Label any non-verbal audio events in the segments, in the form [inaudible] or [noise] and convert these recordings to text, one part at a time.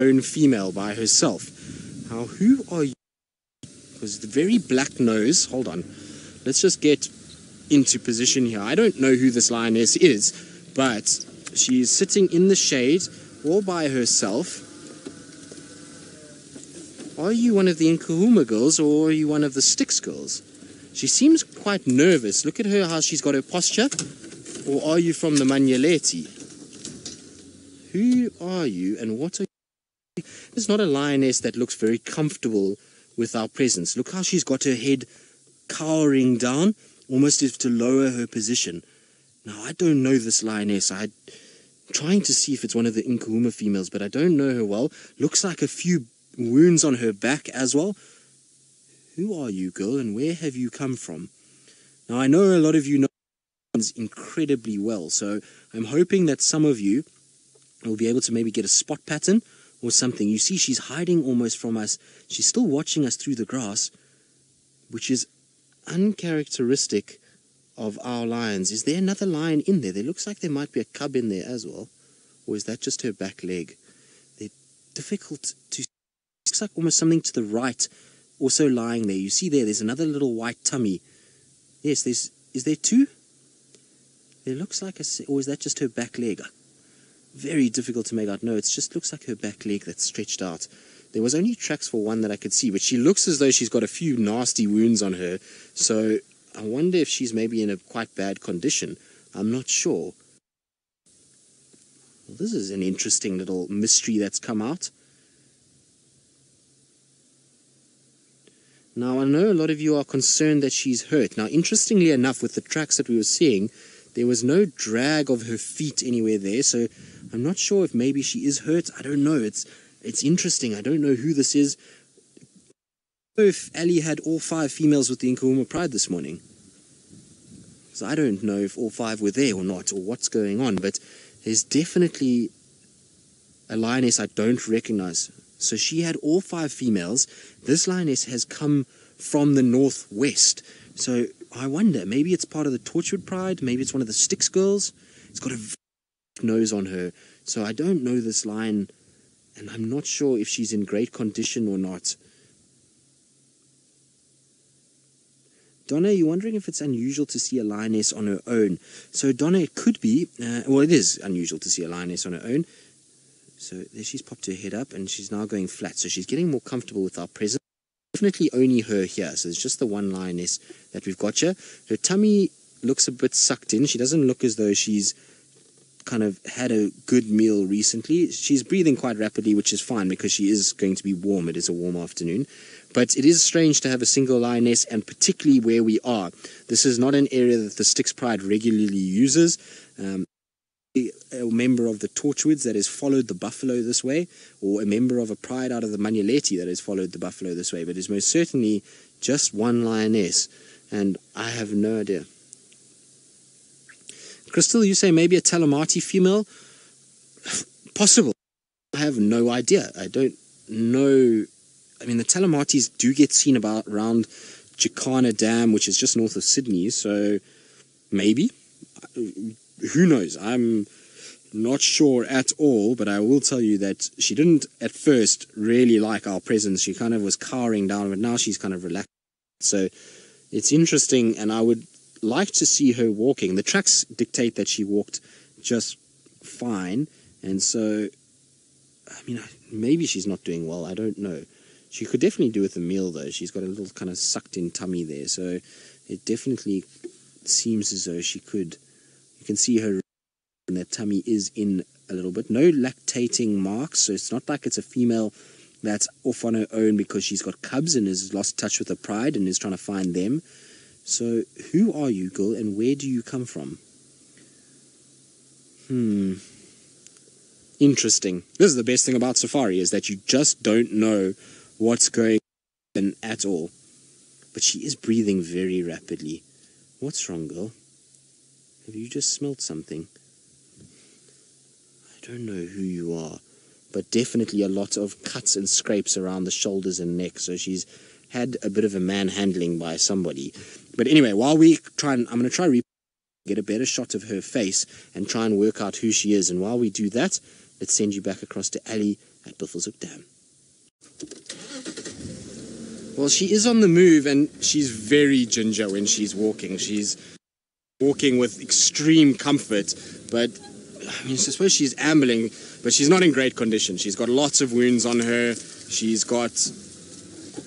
own female by herself. Now, who are you? Because the very black nose. Hold on. Let's just get into position here. I don't know who this lioness is, but she is sitting in the shade all by herself. Are you one of the Nkuhuma girls or are you one of the Styx girls? She seems quite nervous. Look at her, how she's got her posture. Or are you from the Manyeleti? Who are you and what are? It's not a lioness that looks very comfortable with our presence. Look how she's got her head cowering down, almost as if to lower her position. Now, I don't know this lioness. I'm trying to see if it's one of the Nkuhuma females, but I don't know her well. Looks like a few wounds on her back as well. Who are you, girl, and where have you come from? Now, I know a lot of you know incredibly well, so I'm hoping that some of you will be able to maybe get a spot pattern or something. You see, she's hiding almost from us. She's still watching us through the grass, which is uncharacteristic of our lions. Is there another lion in there? There looks like there might be a cub in there as well. Or is that just her back leg? They're difficult to looks like almost something to the right also lying there. You see there, there's another little white tummy. Yes, there's, is there two? There looks like a, or is that just her back leg? Very difficult to make out. No, it just looks like her back leg that's stretched out. There was only tracks for one that I could see, but she looks as though she's got a few nasty wounds on her. So I wonder if she's maybe in a quite bad condition. I'm not sure. Well, this is an interesting little mystery that's come out. Now, I know a lot of you are concerned that she's hurt. Now, interestingly enough, with the tracks that we were seeing, there was no drag of her feet anywhere there, so I'm not sure if maybe she is hurt. I don't know. It's it's interesting. I don't know who this is. If Ali had all five females with the Nkahuma Pride this morning. So I don't know if all five were there or not, or what's going on, but there's definitely a lioness I don't recognize. So she had all five females. This lioness has come from the northwest. So I wonder, maybe it's part of the Torchwood Pride, maybe it's one of the Styx girls. It's got a nose on her. So I don't know this lion, and I'm not sure if she's in great condition or not. Donna, you're wondering if it's unusual to see a lioness on her own. So, Donna, it could be, uh, well, it is unusual to see a lioness on her own. So there she's popped her head up and she's now going flat. So she's getting more comfortable with our presence. Definitely only her here. So it's just the one lioness that we've got here. Her tummy looks a bit sucked in. She doesn't look as though she's kind of had a good meal recently. She's breathing quite rapidly, which is fine because she is going to be warm. It is a warm afternoon. But it is strange to have a single lioness, and particularly where we are. This is not an area that the Styx Pride regularly uses. Um, a member of the Torchwoods that has followed the buffalo this way, or a member of a pride out of the Manyeleti that has followed the buffalo this way, but it's most certainly just one lioness, and I have no idea. Crystal, you say maybe a Talamati female? [sighs] Possible. I have no idea. I don't know. I mean, the Talamatis do get seen about around Jacana Dam, which is just north of Sydney, so maybe who knows? I'm not sure at all, but I will tell you that she didn't at first really like our presence. She kind of was cowering down, but now she's kind of relaxed. So it's interesting, and I would like to see her walking. The tracks dictate that she walked just fine, and so I mean, maybe she's not doing well. I don't know. She could definitely do with a meal, though. She's got a little kind of sucked in tummy there, so it definitely seems as though she could you can see her and that tummy is in a little bit. No lactating marks, so it's not like it's a female that's off on her own because she's got cubs and has lost touch with her pride and is trying to find them. So, who are you, girl, and where do you come from? Hmm. Interesting. This is the best thing about Safari is that you just don't know what's going on at all. But she is breathing very rapidly. What's wrong, girl? Have you just smelt something? Don't know who you are, but definitely a lot of cuts and scrapes around the shoulders and neck. So she's had a bit of a manhandling by somebody. But anyway, while we try and I'm going to try to get a better shot of her face and try and work out who she is. And while we do that, let's send you back across to Ali at Buffelshoek Dam. Well, she is on the move and she's very ginger when she's walking. She's walking with extreme comfort, but I mean, I suppose she's ambling, but she's not in great condition. She's got lots of wounds on her. She's got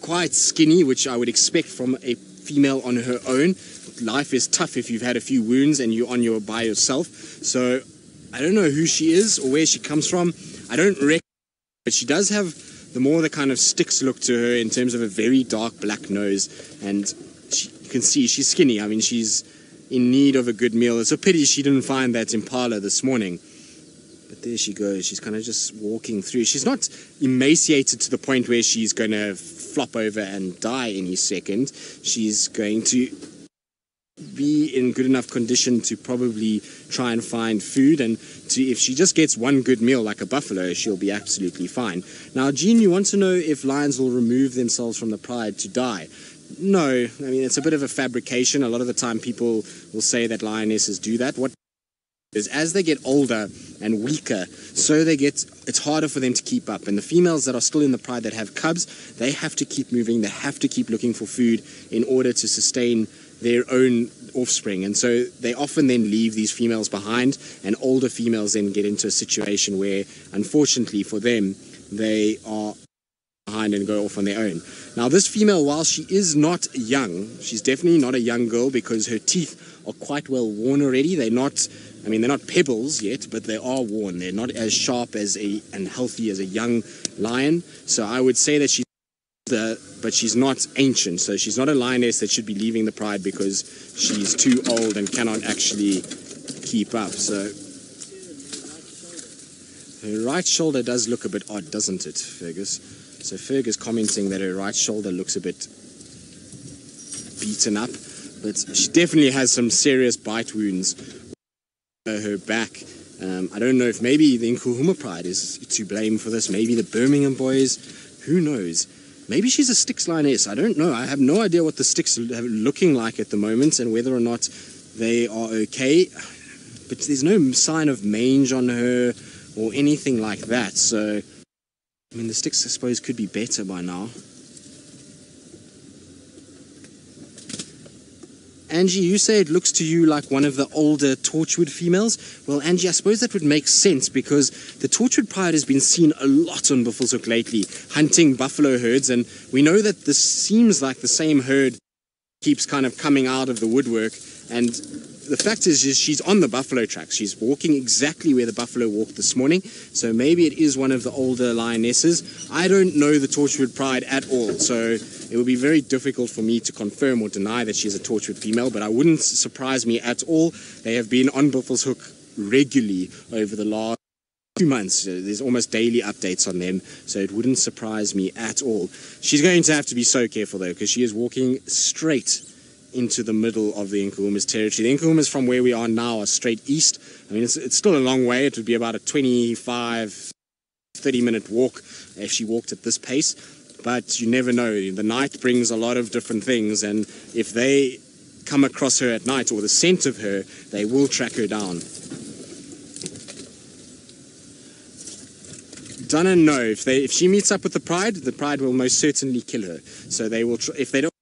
quite skinny, which I would expect from a female on her own. Life is tough if you've had a few wounds and you're on your by yourself. So I don't know who she is or where she comes from. I don't reckon, but she does have the more the kind of Styx look to her in terms of a very dark black nose, and she, you can see she's skinny. I mean, she's in need of a good meal. It's a pity she didn't find that impala this morning. But there she goes. She's kind of just walking through. She's not emaciated to the point where she's going to flop over and die any second. She's going to be in good enough condition to probably try and find food and to if she just gets one good meal like a buffalo she'll be absolutely fine now Jean you want to know if lions will remove themselves from the pride to die no. I mean it's a bit of a fabrication. A lot of the time people will say that lionesses do that. What is as they get older and weaker so they get it's harder for them to keep up. And the females that are still in the pride that have cubs they have to keep moving. They have to keep looking for food in order to sustain their own offspring. And so they often then leave these females behind, and older females then get into a situation where, unfortunately for them, they are behind and go off on their own. Now, this female, while she is not young, she's definitely not a young girl because her teeth are quite well worn already. They're not, I mean, they're not pebbles yet, but they are worn. They're not as sharp as a and healthy as a young lion. So I would say that she's the, but she's not ancient, so she's not a lioness that should be leaving the pride because she's too old and cannot actually keep up. So her right shoulder does look a bit odd, doesn't it, Fergus? So Fergus commenting that her right shoulder looks a bit beaten up, but she definitely has some serious bite wounds her back. Um, I don't know if maybe the Nkuhuma Pride is to blame for this, maybe the Birmingham boys, who knows? Maybe she's a Styx lioness. I don't know. I have no idea what the Styx are looking like at the moment and whether or not they are okay. But there's no sign of mange on her or anything like that. So, I mean, the Styx, I suppose, could be better by now. Angie, you say it looks to you like one of the older Torchwood females. Well, Angie, I suppose that would make sense because the Torchwood pride has been seen a lot on Buffelshoek lately, hunting buffalo herds, and we know that this seems like the same herd keeps kind of coming out of the woodwork. And the fact is, is she's on the buffalo tracks. She's walking exactly where the buffalo walked this morning. So maybe it is one of the older lionesses. I don't know the Torchwood Pride at all. So it would be very difficult for me to confirm or deny that she's a Torchwood female, but I wouldn't surprise me at all. They have been on Buffelshoek regularly over the last few months. There's almost daily updates on them, so it wouldn't surprise me at all. She's going to have to be so careful though, because she is walking straight into the middle of the Nkuhuma's territory. The Nkuhumas from where we are now are straight east. I mean, it's, it's still a long way. It would be about a 25, 30 minute walk if she walked at this pace. But you never know. The night brings a lot of different things, and if they come across her at night or the scent of her, they will track her down. Don't know if they if she meets up with the pride, the pride will most certainly kill her. So they will tr- if they don't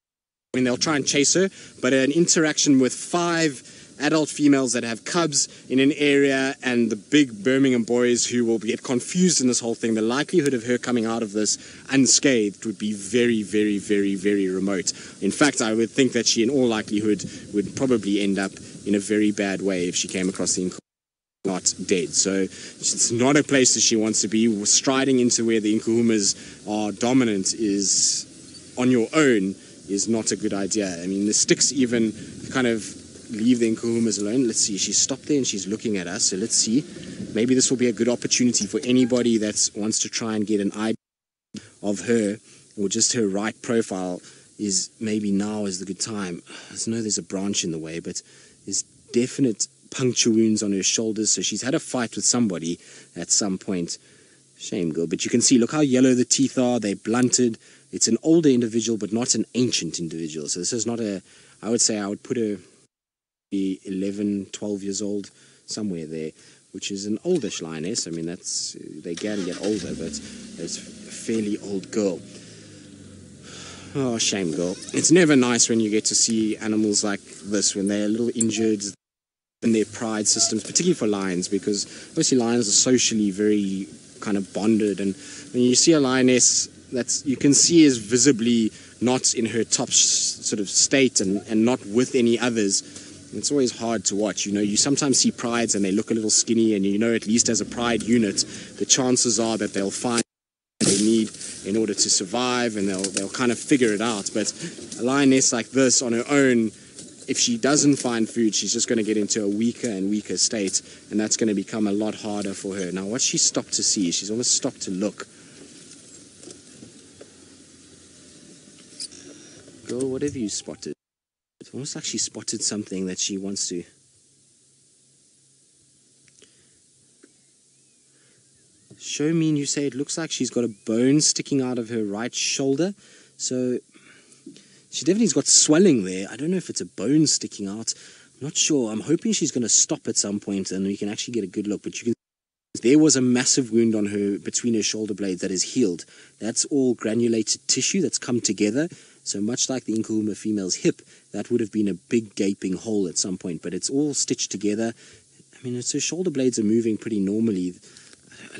Mean, they'll try and chase her, but an interaction with five adult females that have cubs in an area and the big Birmingham boys who will get confused in this whole thing, the likelihood of her coming out of this unscathed would be very, very, very, very remote. In fact, I would think that she, in all likelihood, would probably end up in a very bad way if she came across the not dead. So it's not a place that she wants to be. Striding into where the Nkuhumas are dominant is on your own is not a good idea. I mean, the Styx even kind of leave the Nkuhumas alone. Let's see, she's stopped there and she's looking at us. So let's see. Maybe this will be a good opportunity for anybody that wants to try and get an idea of her or just her right profile is maybe now is the good time. I know there's a branch in the way, but there's definite puncture wounds on her shoulders. So she's had a fight with somebody at some point. Shame, girl. But you can see, look how yellow the teeth are. They're blunted it's an older individual, but not an ancient individual. So this is not a, I would say I would put her be 11, 12 years old, somewhere there, which is an oldish lioness. I mean, that's they can get older, but it's a fairly old girl. Oh, shame, girl. It's never nice when you get to see animals like this when they're a little injured in their pride systems, particularly for lions, because obviously lions are socially very kind of bonded. And when you see a lioness that's you can see is visibly not in her top sort of state and, and not with any others, it's always hard to watch. You know, you sometimes see prides and they look a little skinny, and you know, at least as a pride unit, the chances are that they'll find what they need in order to survive and they'll, they'll kind of figure it out. But a lioness like this on her own, if she doesn't find food, she's just going to get into a weaker and weaker state, and that's going to become a lot harder for her. Now, what she stopped to see, she's almost stopped to look. Girl, what have you spotted? It's almost like she spotted something that she wants to. Show me, and you say it looks like she's got a bone sticking out of her right shoulder. So she definitely's got swelling there. I don't know if it's a bone sticking out. I'm not sure. I'm hoping she's going to stop at some point and we can actually get a good look. But you can there was a massive wound on her between her shoulder blades that is healed. That's all granulated tissue that's come together. So much like the Nkuhuma female's hip, that would have been a big gaping hole at some point, but it's all stitched together. I mean, it's her shoulder blades are moving pretty normally.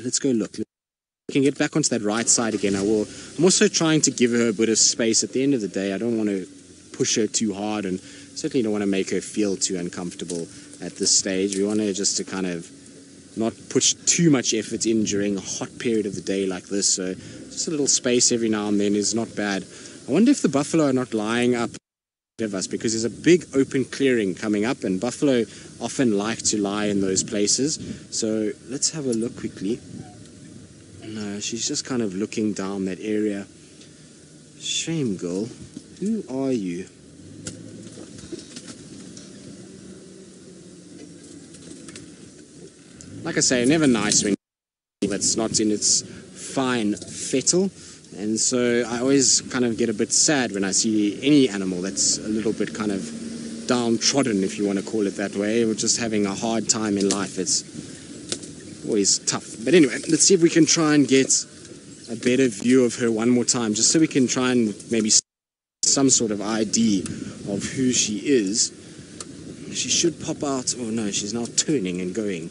Let's go look. We can get back onto that right side again. I will. I'm also trying to give her a bit of space. At the end of the day, I don't want to push her too hard, and certainly don't want to make her feel too uncomfortable at this stage. We want her just to kind of not push too much effort in during a hot period of the day like this. So just a little space every now and then is not bad. I wonder if the buffalo are not lying up of us because there's a big open clearing coming up and buffalo often like to lie in those places. So let's have a look quickly. No, she's just kind of looking down that area. Shame, girl. Who are you? like I say, never nice when that's not in its fine fettle. And so I always kind of get a bit sad when I see any animal that's a little bit kind of downtrodden, if you want to call it that way, or just having a hard time in life. It's always tough. But anyway, let's see if we can try and get a better view of her one more time, just so we can try and maybe some sort of ID of who she is. She should pop out. Oh no, she's now turning and going.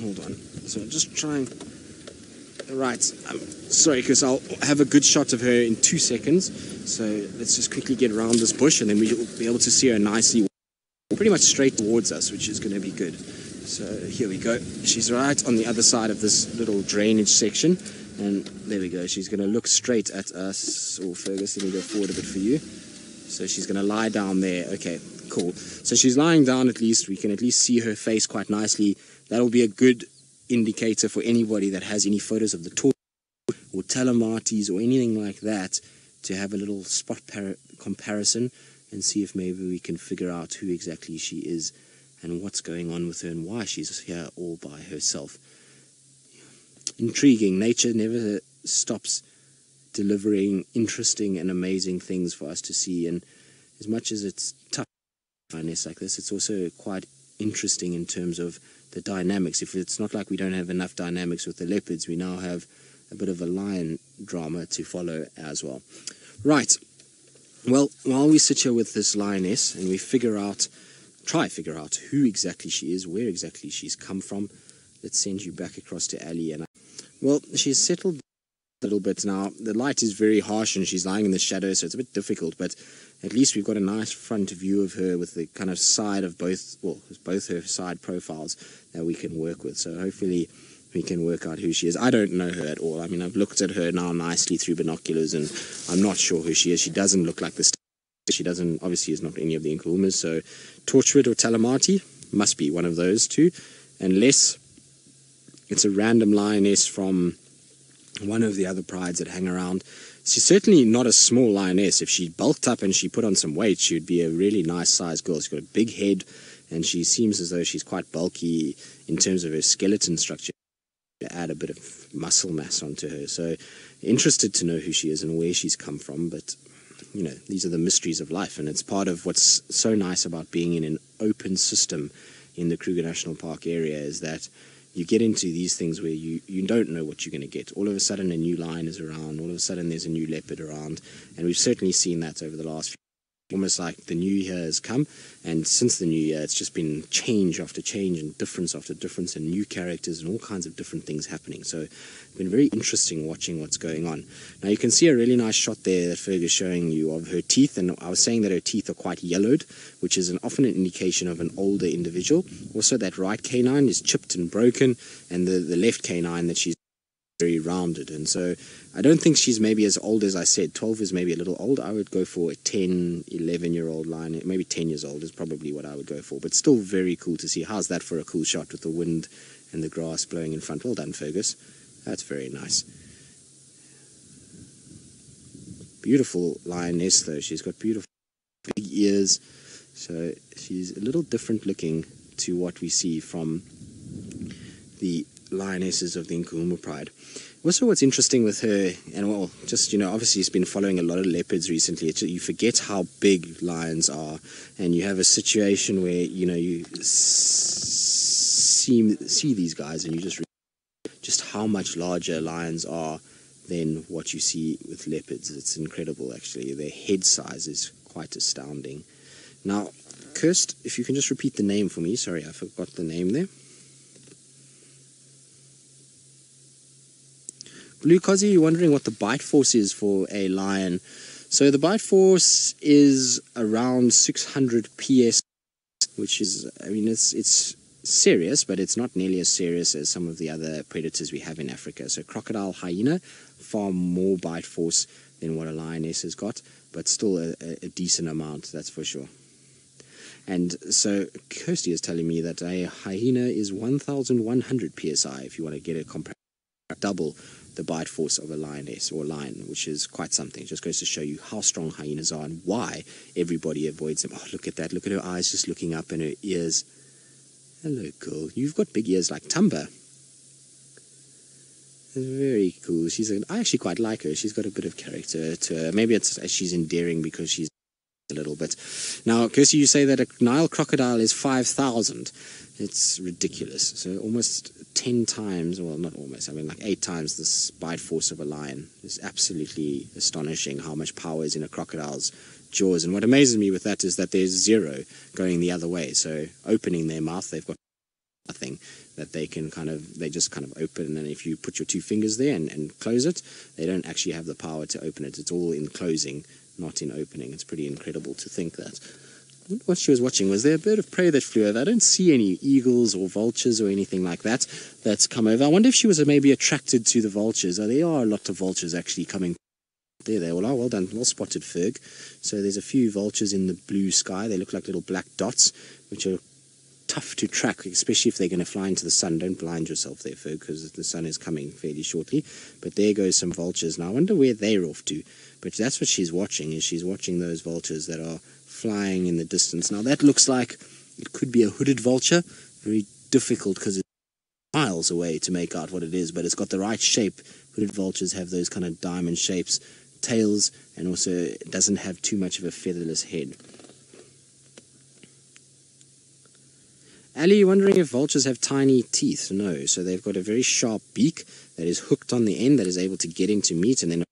Hold on. So just trying. Right. I'm sorry, because I'll have a good shot of her in two seconds. So let's just quickly get around this bush, and then we'll be able to see her nicely, pretty much straight towards us, which is going to be good. So here we go. She's right on the other side of this little drainage section. And there we go. She's going to look straight at us. Or oh, Fergus, let me go forward a bit for you. So she's going to lie down there. Okay, cool. So she's lying down at least. We can at least see her face quite nicely that'll be a good indicator for anybody that has any photos of the tour or Talamatis or anything like that to have a little spot comparison and see if maybe we can figure out who exactly she is and what's going on with her and why she's here all by herself. Intriguing. Nature never stops delivering interesting and amazing things for us to see. And as much as it's tough, finance like this, it's also quite interesting in terms of the dynamics. If it's not like we don't have enough dynamics with the leopards, we now have a bit of a lion drama to follow as well. Right. Well, while we sit here with this lioness and we figure out, try figure out who exactly she is, where exactly she's come from, let's send you back across to Ali. And I, well, she's settled a little bit now. The light is very harsh and she's lying in the shadow, so it's a bit difficult. But at least we've got a nice front view of her with the kind of side of both, well, both her side profiles that we can work with. So hopefully we can work out who she is. I don't know her at all. I mean, I've looked at her now nicely through binoculars and I'm not sure who she is. She doesn't look like this. She doesn't, obviously, is not any of the Nkuhumas. So Torchwood or Talamati must be one of those two, unless it's a random lioness from one of the other prides that hang around she's certainly not a small lioness. If she bulked up and she put on some weight, she would be a really nice sized girl. She's got a big head and she seems as though she's quite bulky in terms of her skeleton structure. Add a bit of muscle mass onto her. So, interested to know who she is and where she's come from. But, you know, these are the mysteries of life, and it's part of what's so nice about being in an open system. in the Kruger National Park area is that you get into these things where you, you don't know what you're going to get. All of a sudden, a new lion is around. All of a sudden, there's a new leopard around. And we've certainly seen that over the last few almost like the new year has come. And since the new year it's just been change after change and difference after difference and new characters and all kinds of different things happening. So it's been very interesting watching what's going on. Now you can see a really nice shot there that Ferg is showing you of her teeth. And I was saying that her teeth are quite yellowed which is an often an indication of an older individual. Also that right canine is chipped and broken and the, the left canine that she's very rounded. And so I don't think she's maybe as old as I said. 12 is maybe a little old. I would go for a 10, 11 year old lion. Maybe 10 years old is probably what I would go for. But still very cool to see. How's that for a cool shot with the wind and the grass blowing in front? Well done, Fergus. That's very nice. Beautiful lioness, though. She's got beautiful big ears. So she's a little different looking to what we see from the lionesses of the Nkuhuma Pride. Also, what's interesting with her, and well, just you know, obviously, he's been following a lot of leopards recently. You forget how big lions are, and you have a situation where you know you see see these guys, and you just just how much larger lions are than what you see with leopards. It's incredible, actually. Their head size is quite astounding. Now, Kirst, if you can just repeat the name for me. Sorry, I forgot the name there. Cozzy, you're wondering what the bite force is for a lion. So the bite force is around 600 PS, which is, I mean, it's it's serious, but it's not nearly as serious as some of the other predators we have in Africa. So crocodile, hyena, far more bite force than what a lioness has got, but still a, a decent amount, that's for sure. And so Kirsty is telling me that a hyena is 1,100 psi if you want to get a comparison, double the bite force of a lioness or a lion, which is quite something. It just goes to show you how strong hyenas are and why everybody avoids them. Oh, look at that. Look at her eyes just looking up and her ears. Hello, girl. You've got big ears like Tumba. Very cool. She's a, I actually quite like her. She's got a bit of character to her. Maybe it's she's endearing because she's a little bit. Now, Kirsty, you say that a Nile crocodile is 5,000. It's ridiculous. So almost 10 times, well, not almost, I mean like 8 times the bite force of a lion. It's absolutely astonishing how much power is in a crocodile's jaws. And what amazes me with that is that there's zero going the other way. So opening their mouth, they've got nothing that they can kind of, they just kind of open. And if you put your two fingers there and, and close it, they don't actually have the power to open it. It's all in closing, not in opening. It's pretty incredible to think that what she was watching. Was there a bird of prey that flew over? I don't see any eagles or vultures or anything like that that's come over. I wonder if she was maybe attracted to the vultures. Oh, there are a lot of vultures actually coming. There they all are. Well done. Well spotted, Ferg. So there's a few vultures in the blue sky. They look like little black dots, which are tough to track, especially if they're going to fly into the sun. Don't blind yourself there, Ferg, because the sun is coming fairly shortly. But there goes some vultures. Now, I wonder where they're off to. But that's what she's watching, is she's watching those vultures that are flying in the distance. Now that looks like it could be a hooded vulture. Very difficult because it's miles away to make out what it is, but it's got the right shape. Hooded vultures have those kind of diamond shapes, tails, and also it doesn't have too much of a featherless head. Ali, you're wondering if vultures have tiny teeth? No, so they've got a very sharp beak that is hooked on the end that is able to get into meat and then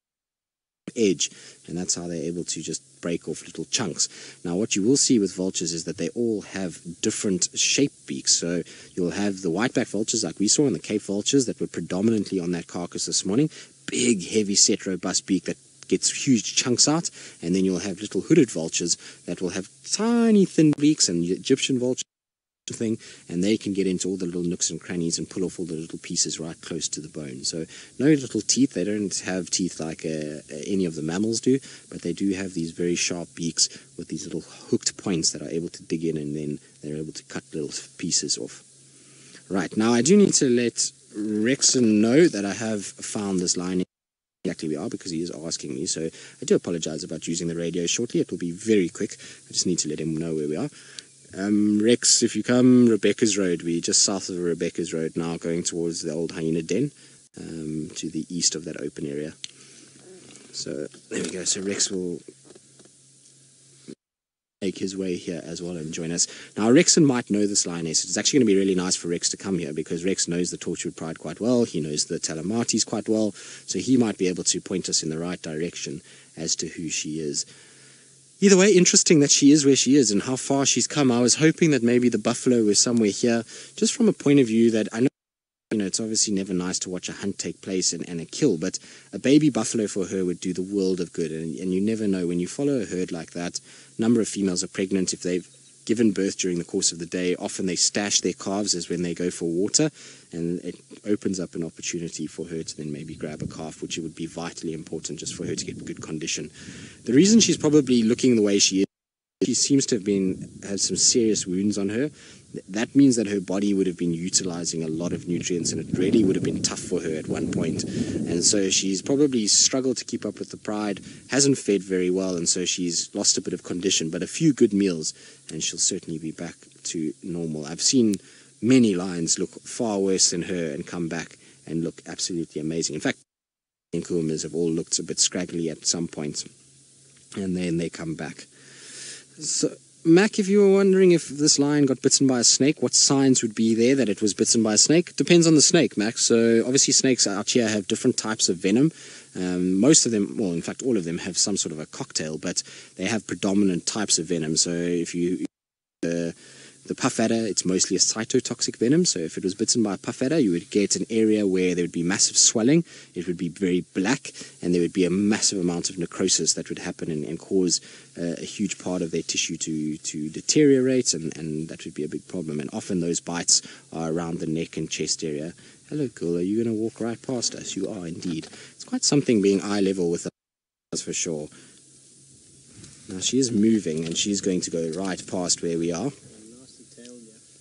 edge, and that's how they're able to just break off little chunks. Now, what you will see with vultures is that they all have different shape beaks. So you'll have the whiteback vultures like we saw, and the Cape vultures that were predominantly on that carcass this morning. Big, heavy set, robust beak that gets huge chunks out, and then you'll have little hooded vultures that will have tiny, thin beaks, and Egyptian vultures thing and they can get into all the little nooks and crannies and pull off all the little pieces right close to the bone. So no little teeth they don't have teeth like uh, any of the mammals do but they do have these very sharp beaks with these little hooked points that are able to dig in and then they're able to cut little pieces off. Right now i do need to let rexon know that i have found this line exactly we are because he is asking me. So i do apologize about using the radio shortly. It will be very quick. I just need to let him know where we are um, Rex, if you come Rebecca's Road, we're just south of Rebecca's Road now, going towards the old hyena den um, to the east of that open area. So there we go. So Rex will make his way here as well and join us. Now, Rexon might know this lioness. It's actually going to be really nice for Rex to come here because Rex knows the Torchwood Pride quite well. He knows the Talamatis quite well. So he might be able to point us in the right direction as to who she is. Either way, interesting that she is where she is and how far she's come. I was hoping that maybe the buffalo was somewhere here, just from a point of view that I know you know, it's obviously never nice to watch a hunt take place and, and a kill, but a baby buffalo for her would do the world of good. And, and you never know when you follow a herd like that. number of females are pregnant if they've given birth during the course of the day. Often they stash their calves as when they go for water, and it opens up an opportunity for her to then maybe grab a calf, which would be vitally important just for her to get good condition. The reason she's probably looking the way she is, she seems to have been had some serious wounds on her that means that her body would have been utilizing a lot of nutrients and it really would have been tough for her at one point. And so she's probably struggled to keep up with the pride, hasn't fed very well, and so she's lost a bit of condition, but a few good meals, and she'll certainly be back to normal. I've seen many lions look far worse than her and come back and look absolutely amazing. In fact, Nkuhumas have all looked a bit scraggly at some point, and then they come back. So Mac, if you were wondering if this lion got bitten by a snake, what signs would be there that it was bitten by a snake? Depends on the snake, Mac. So obviously snakes out here have different types of venom. Um, most of them, well, in fact, all of them have some sort of a cocktail, but they have predominant types of venom. So if you uh, the puff adder, it's mostly a cytotoxic venom. So if it was bitten by a puff adder, you would get an area where there would be massive swelling, it would be very black, and there would be a massive amount of necrosis that would happen and, and cause uh, a huge part of their tissue to, to deteriorate, and, and that would be a big problem. And often those bites are around the neck and chest area. Hello, girl, are you going to walk right past us? You are indeed. It's quite something being eye level with us for sure. Now she is moving and she's going to go right past where we are.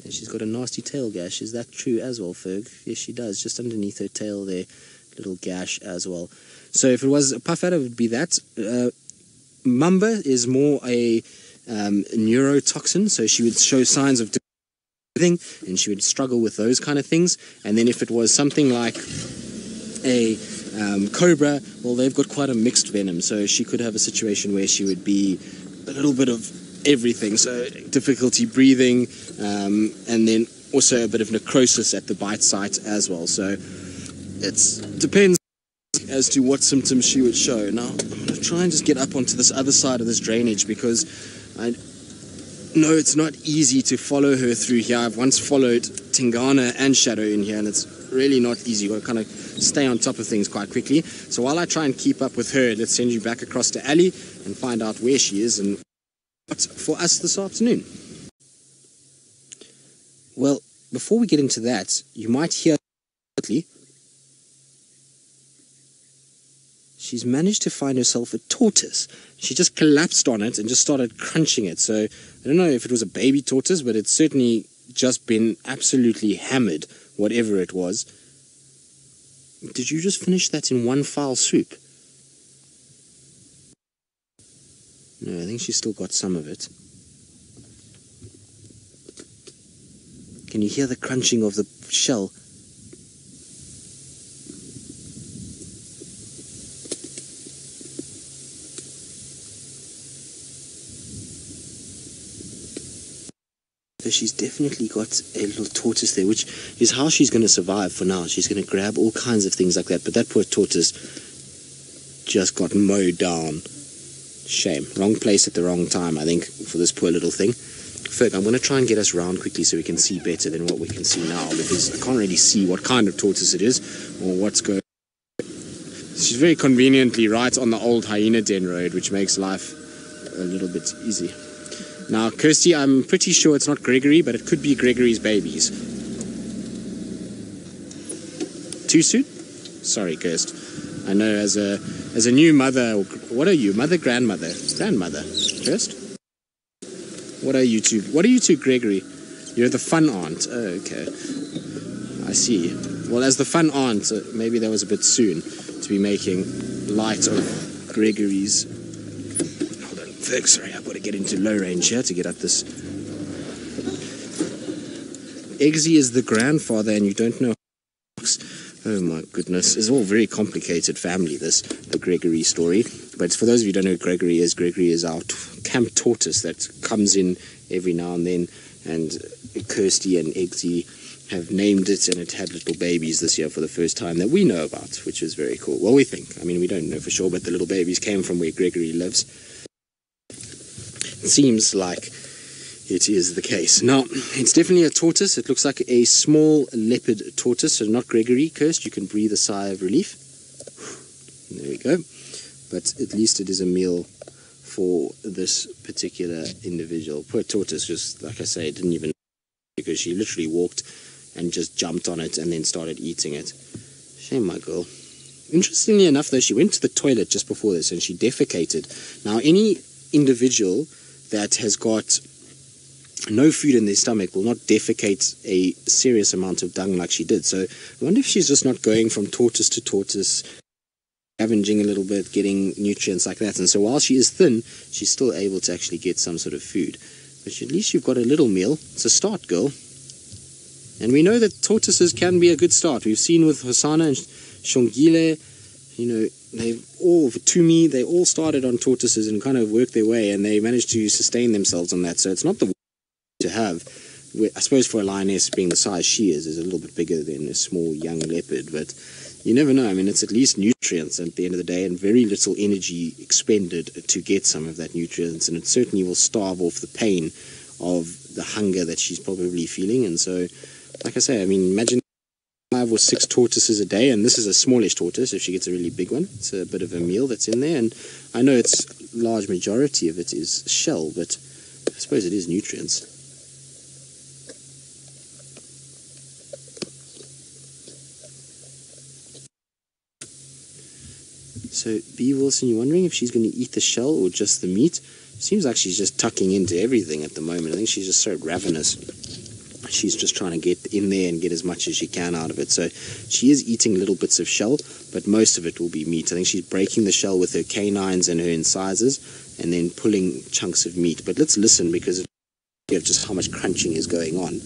And she's got a nasty tail gash. Is that true as well, Ferg? Yes, she does. Just underneath her tail there, little gash as well. So if it was a puff adder, it would be that. Uh, Mamba is more a um, neurotoxin, so she would show signs of breathing, and she would struggle with those kind of things. And then if it was something like a um, cobra, well, they've got quite a mixed venom, so she could have a situation where she would be a little bit of everything. So difficulty breathing, um, and then also a bit of necrosis at the bite site as well. So it depends as to what symptoms she would show. Now I'm to try and just get up onto this other side of this drainage because I know it's not easy to follow her through here. I've once followed Tingana and Shadow in here, and it's really not easy. You've got to kind of stay on top of things quite quickly. So while I try and keep up with her, let's send you back across to Ali and find out where she is and for us this afternoon? Well, before we get into that, you might hear she's managed to find herself a tortoise. She just collapsed on it and just started crunching it. So I don't know if it was a baby tortoise, but it's certainly just been absolutely hammered, whatever it was. Did you just finish that in one foul swoop? No, I think she's still got some of it. Can you hear the crunching of the shell? So she's definitely got a little tortoise there, which is how she's going to survive for now. She's going to grab all kinds of things like that. But that poor tortoise just got mowed down. Shame. Wrong place at the wrong time, I think, for this poor little thing. Ferg, I'm going to try and get us round quickly so we can see better than what we can see now because I can't really see what kind of tortoise it is or what's going She's very conveniently right on the old hyena den road, which makes life a little bit easy. Now, Kirsty, I'm pretty sure it's not Gregory, but it could be Gregory's babies. Too soon? Sorry, Kirst. I know as a as a new mother, what are you? Mother, grandmother, grandmother, first? What are you two? What are you two, Gregory? You're the fun aunt. Oh, okay. I see. Well, as the fun aunt, uh, maybe that was a bit soon to be making light of Gregory's Hold on, Ferg, sorry, I've got to get into low range here to get at this. Eggsy is the grandfather, and you don't know. Oh my goodness, it's all very complicated family. This the Gregory story. But for those of you who don't know who Gregory is, Gregory is our camp tortoise that comes in every now and then, and Kirsty and Eggsy have named it, and it had little babies this year for the first time that we know about, which is very cool. Well, we think. I mean, we don't know for sure, but the little babies came from where Gregory lives. It seems like it is the case. Now, it's definitely a tortoise. It looks like a small leopard tortoise, so not Gregory. Kirst, you can breathe a sigh of relief. There we go. But at least it is a meal for this particular individual. Poor tortoise, just like I say, didn't even because she literally walked and just jumped on it and then started eating it. Shame, my girl. Interestingly enough, though, she went to the toilet just before this and she defecated. Now, any individual that has got no food in their stomach will not defecate a serious amount of dung like she did. So I wonder if she's just not going from tortoise to tortoise, scavenging a little bit, getting nutrients like that. And so while she is thin, she's still able to actually get some sort of food. But at least you've got a little meal. It's a start, girl. And we know that tortoises can be a good start. We've seen with Hosana and Shongile, you know, they've all, to me, they all started on tortoises and kind of worked their way and they managed to sustain themselves on that. So it's not the to have. I suppose for a lioness being the size she is, is a little bit bigger than a small young leopard, but you never know. I mean, it's at least nutrients at the end of the day and very little energy expended to get some of that nutrients, and it certainly will starve off the pain of the hunger that she's probably feeling. And so, like I say, I mean, imagine five or six tortoises a day, and this is a smallish tortoise. If she gets a really big one, it's a bit of a meal that's in there. And I know it's large majority of it is shell, but I suppose it is nutrients. So, B. Wilson, you're wondering if she's going to eat the shell or just the meat? Seems like she's just tucking into everything at the moment. I think she's just so ravenous. She's just trying to get in there and get as much as she can out of it. So she is eating little bits of shell, but most of it will be meat. I think she's breaking the shell with her canines and her incisors and then pulling chunks of meat. But let's listen because of just how much crunching is going on.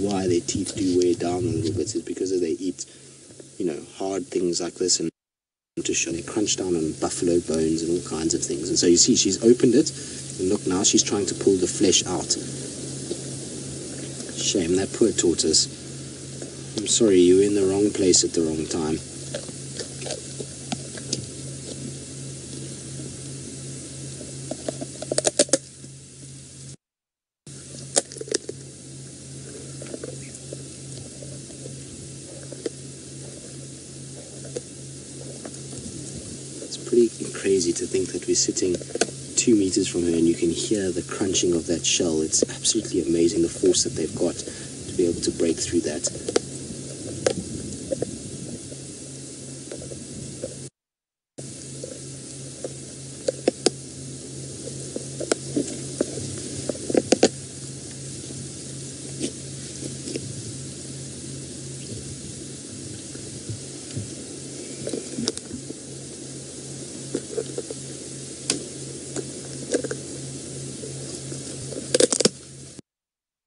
why their teeth do wear down a little bit is because they eat, you know, hard things like this and to show they crunch down on buffalo bones and all kinds of things. And so you see she's opened it and look now she's trying to pull the flesh out. Shame, that poor tortoise. I'm sorry, you were in the wrong place at the wrong time. crazy we're sitting two meters from her and you can hear the crunching of that shell. It's absolutely amazing the force that they've got to be able to break through that.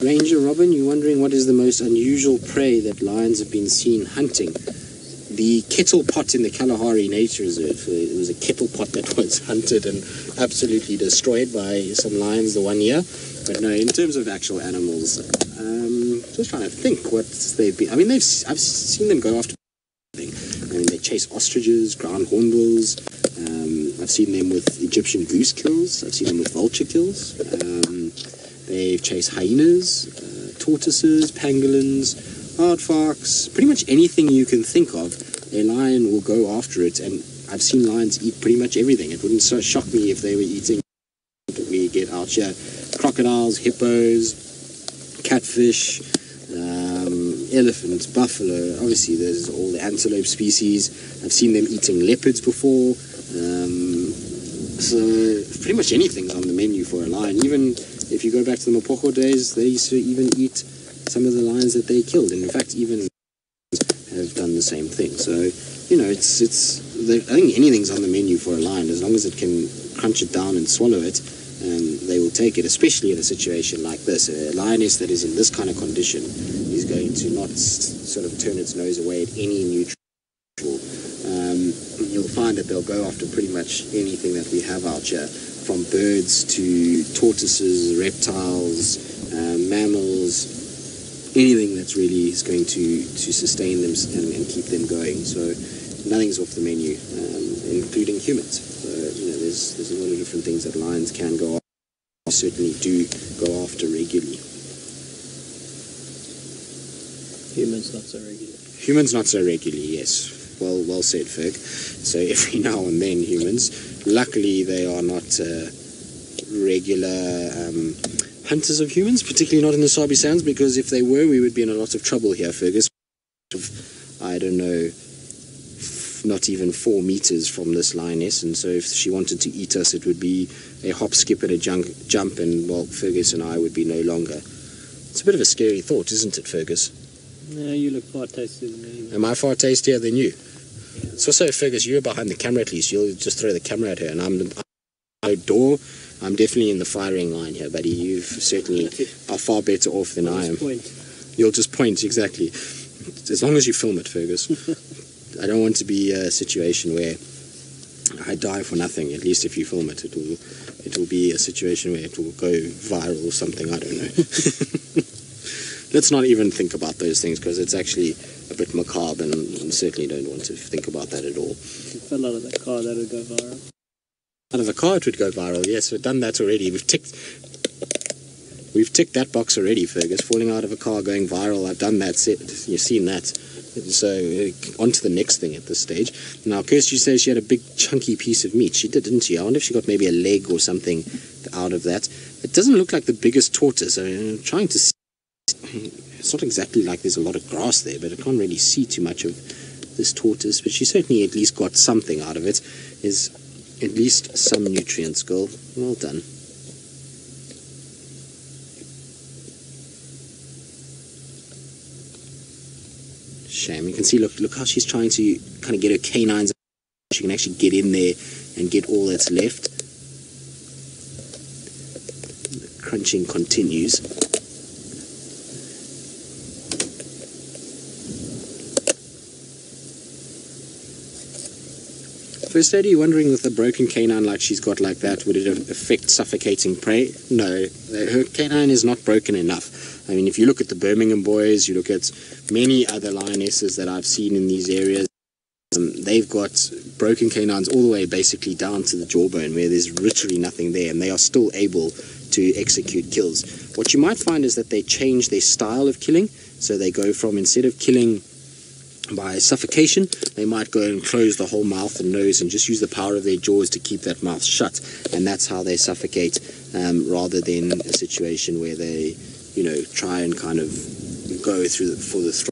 Ranger Robin, you're wondering what is the most unusual prey that lions have been seen hunting? The kettle pot in the Kalahari Nature Reserve. It was a kettle pot that [laughs] was hunted and absolutely destroyed by some lions the one year. But no, in terms of actual animals, um, just trying to think what they've been. I mean, they've I've seen them go after. I mean, they chase ostriches, ground hornbills. Um, I've seen them with Egyptian goose kills. I've seen them with vulture kills. Um, They've chased hyenas, tortoises, pangolins, aardvarks, pretty much anything you can think of. A lion will go after it, and I've seen lions eat pretty much everything. It wouldn't so shock me if they were eating. We get out here crocodiles, hippos, catfish, um, elephant, buffalo. Obviously, there's all the antelope species. I've seen them eating leopards before. Um, so pretty much anything's on the menu for a lion. Even if you go back to the Mapogo days, they used to even eat some of the lions that they killed. And in fact, even have done the same thing. So you know, it's it's. I think anything's on the menu for a lion as long as it can crunch it down and swallow it. Um, they will take it, especially in a situation like this. A lioness that is in this kind of condition is going to not sort of turn its nose away at any nutrient. Um, you'll find that they'll go after pretty much anything that we have out here, from birds to tortoises, reptiles, um, mammals, anything that's really is going to, to sustain them and, and keep them going. So nothing's off the menu, um, including humans. So you know, there's there's a lot of different things that lions can go after. Certainly do go after regularly. Humans not so regular. Humans not so regularly, yes. Well, well said, Ferg. So every [laughs] now and then, humans. Luckily, they are not uh, regular um, hunters of humans, particularly not in the Sabi Sands, because if they were, we would be in a lot of trouble here, Fergus. I don't know, not even four meters from this lioness, and so if she wanted to eat us, it would be a hop, skip, and a jump, jump and well, Fergus and I would be no longer. It's a bit of a scary thought, isn't it, Fergus? No, you look far tastier than me. Am I far tastier than you? So so Fergus, you're behind the camera at least. You'll just throw the camera at her, and I'm outdoor. I'm definitely in the firing line here, buddy. You certainly are far better off than I am. Point. You'll just point exactly, as long as you film it, Fergus. [laughs] I don't want to be a situation where I die for nothing. At least if you film it, it will it will be a situation where it will go viral or something. I don't know. [laughs] Let's not even think about those things because it's actually a bit macabre, and I certainly don't want to think about that at all. If you fell out of that car, that would go viral. Out of a car, it would go viral. Yes, we've done that already. We've ticked. We've ticked that box already, Fergus. Falling out of a car, going viral. I've done that. Set. You've seen that. So uh, on to the next thing at this stage. Now, Kirsty says she had a big chunky piece of meat. She did, didn't she? I wonder if she got maybe a leg or something out of that. It doesn't look like the biggest tortoise. I mean, I'm trying to. See. It's not exactly like there's a lot of grass there, but I can't really see too much of this tortoise. But she certainly at least got something out of it. Is at least some nutrients, girl. Well done. Shame. You can see, look, look how she's trying to kind of get her canines. She can actually get in there and get all that's left. The crunching continues. First lady, you're wondering with a broken canine like she's got like that, would it affect suffocating prey? No, her canine is not broken enough. I mean, if you look at the Birmingham boys, you look at many other lionesses that I've seen in these areas, um, they've got broken canines all the way basically down to the jawbone where there's literally nothing there and they are still able to execute kills. What you might find is that they change their style of killing. So they go from instead of killing by suffocation, they might go and close the whole mouth and nose and just use the power of their jaws to keep that mouth shut. And that's how they suffocate um, rather than a situation where they, you know, try and kind of go through the, for the throat,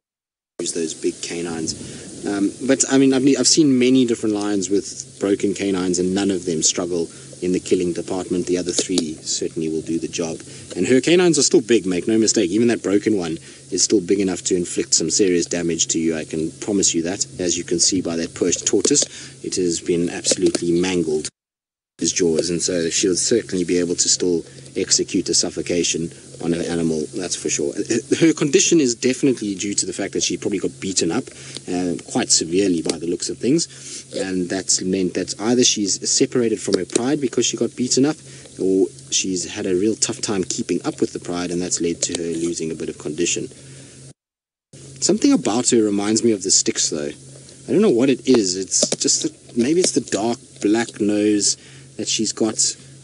use those big canines. Um, but I mean, I've, I've seen many different lions with broken canines and none of them struggle in the killing department. The other three certainly will do the job. And her canines are still big, make no mistake. Even that broken one is still big enough to inflict some serious damage to you. I can promise you that. As you can see by that perched tortoise, it has been absolutely mangled his jaws, and so she'll certainly be able to still execute a suffocation on an animal, that's for sure. Her condition is definitely due to the fact that she probably got beaten up uh, quite severely by the looks of things, and that's meant that either she's separated from her pride because she got beaten up, or she's had a real tough time keeping up with the pride, and that's led to her losing a bit of condition. Something about her reminds me of the Styx, though. I don't know what it is. It's just that maybe it's the dark black nose that she's got.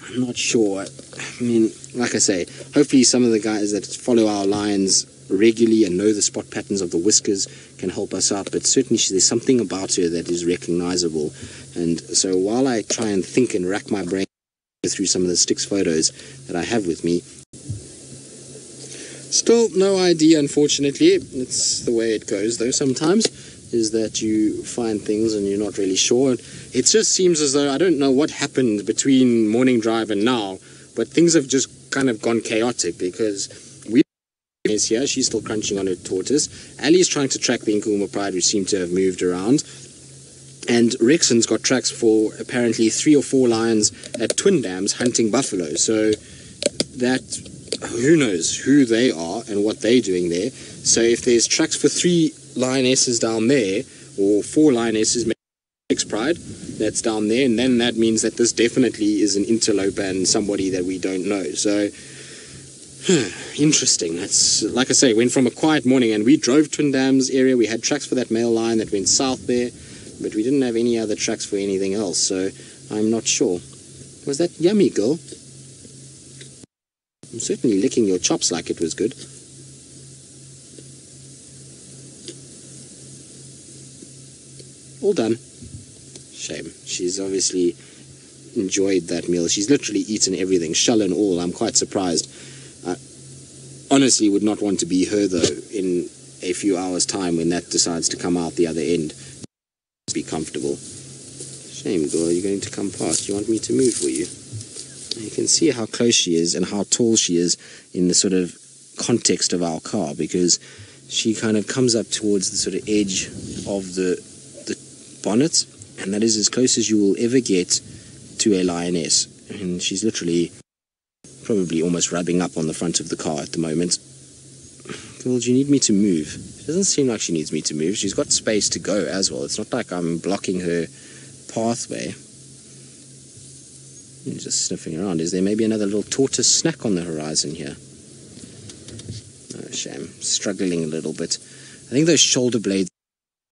I'm not sure. I mean, like I say, hopefully some of the guys that follow our lions regularly and know the spot patterns of the whiskers can help us out. But certainly there's something about her that is recognizable. And so while I try and think and rack my brain through some of the Styx photos that I have with me, Still no ID, unfortunately. It's the way it goes, though, sometimes, is that you find things and you're not really sure. It just seems as though I don't know what happened between morning drive and now, but things have just kind of gone chaotic because we is here. She's still crunching on her tortoise. Ali's trying to track the Nkuhuma Pride, who seem to have moved around. And Rexon's got tracks for apparently three or four lions at Twin Dams hunting buffalo. So that who knows who they are and what they're doing there. So if there's tracks for three lionesses down there, or four lionesses, six pride, that's down there, and then that means that this definitely is an interloper and somebody that we don't know. So interesting. That's like I say, went from a quiet morning, and we drove Twin Dams area. We had tracks for that male lion that went south there, but we didn't have any other tracks for anything else. So I'm not sure. Was that yummy, girl? I'm certainly licking your chops like it was good. All done. Shame. She's obviously enjoyed that meal. She's literally eaten everything, shell and all. I'm quite surprised. I honestly would not want to be her, though, in a few hours' time when that decides to come out the other end. Be comfortable. Shame, girl. You're going to come past. You want me to move for you? You can see how close she is and how tall she is in the sort of context of our car because she kind of comes up towards the sort of edge of the the bonnet and that is as close as you will ever get to a lioness and she's literally probably almost rubbing up on the front of the car at the moment. Girl, do you need me to move? It doesn't seem like she needs me to move. She's got space to go as well. It's not like I'm blocking her pathway. You're just sniffing around. Is there maybe another little tortoise snack on the horizon here? Oh, shame. Struggling a little bit. I think those shoulder blades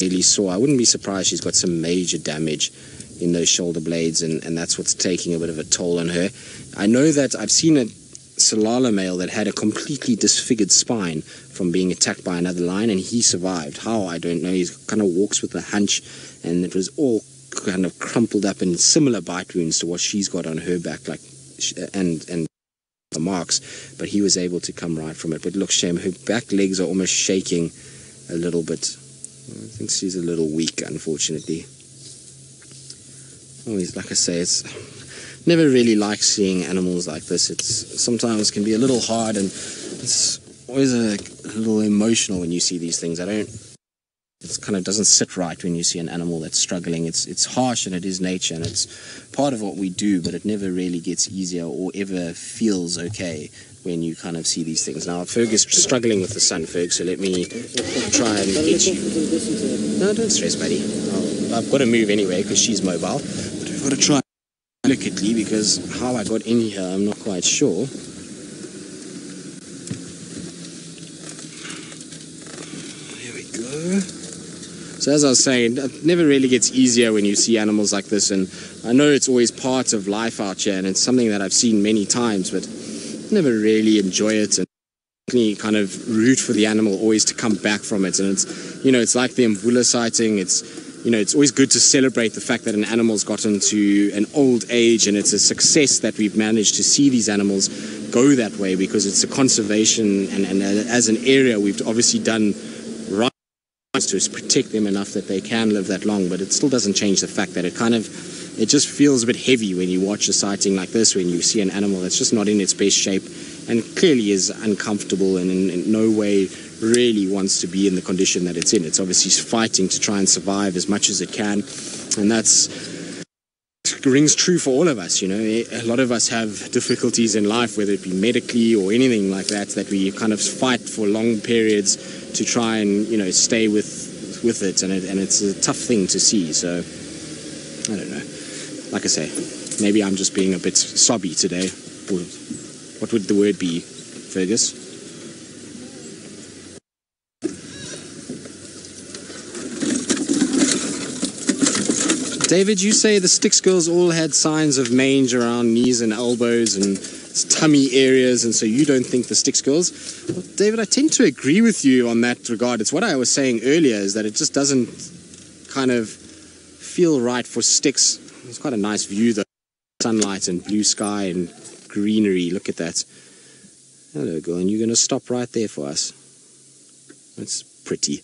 really sore. I wouldn't be surprised she's got some major damage in those shoulder blades, and, and that's what's taking a bit of a toll on her. I know that I've seen a Tsalala male that had a completely disfigured spine from being attacked by another lion, and he survived. How, I don't know. He kind of walks with a hunch, and it was all kind of crumpled up in similar bite wounds to what she's got on her back, like and and the marks. But he was able to come right from it. But look, shame, her back legs are almost shaking a little bit. I think she's a little weak, unfortunately. Oh, Always, like I say, it's never really like seeing animals like this. It's sometimes can be a little hard, and it's always a, little emotional when you see these things. I don't it kind of doesn't sit right when you see an animal that's struggling. It's it's harsh and it is nature and it's part of what we do, but it never really gets easier or ever feels okay when you kind of see these things. Now Ferg is struggling with the sun, Ferg, so let me try and get you. No, don't stress, buddy. I'll, I've got to move anyway because she's mobile, but we've got to try delicately because how I got in here, I'm not quite sure. There we go. So as I was saying, it never really gets easier when you see animals like this, and I know it's always part of life out here, and it's something that I've seen many times, but never really enjoy it and kind of root for the animal always to come back from it. And it's, you know, it's like the Mvula sighting. It's, you know, it's always good to celebrate the fact that an animal's gotten to an old age, and it's a success that we've managed to see these animals go that way because it's a conservation, and, and as an area, we've obviously done to protect them enough that they can live that long, but it still doesn't change the fact that it kind of it just feels a bit heavy when you watch a sighting like this, when you see an animal that's just not in its best shape and clearly is uncomfortable and in, in no way really wants to be in the condition that it's in. It's obviously fighting to try and survive as much as it can, and that's rings true for all of us. You know, eh, a lot of us have difficulties in life, whether it be medically or anything like that, that we kind of fight for long periods to try and you know stay with with it, and it, and it's a tough thing to see. So I don't know. Like I say, maybe I'm just being a bit sobby today. What would the word be, Fergus? David, you say the Styx girls all had signs of mange around knees and elbows and tummy areas, and so you don't think the Styx girls? Well, David, I tend to agree with you on that regard. It's what I was saying earlier, is that it just doesn't kind of feel right for Styx. It's quite a nice view, though. Sunlight and blue sky and greenery. Look at that. Hello, girl, and you're going to stop right there for us. That's pretty.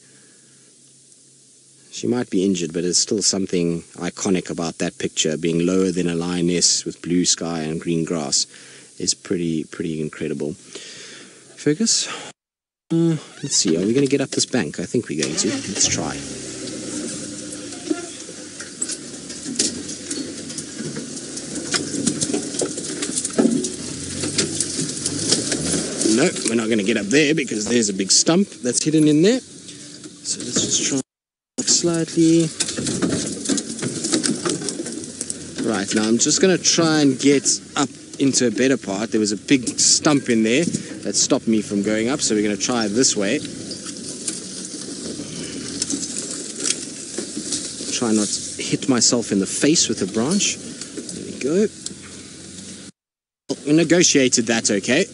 She might be injured, but there's still something iconic about that picture. Being lower than a lioness with blue sky and green grass is pretty, pretty incredible. Fergus, uh, let's see. Are we going to get up this bank? I think we're going to. Let's try. No, we're not going to get up there because there's a big stump that's hidden in there. So let's just try slightly. Right, now I'm just going to try and get up into a better part. There was a big stump in there that stopped me from going up, so we're going to try this way. Try not to hit myself in the face with a branch. There we go. We negotiated that okay.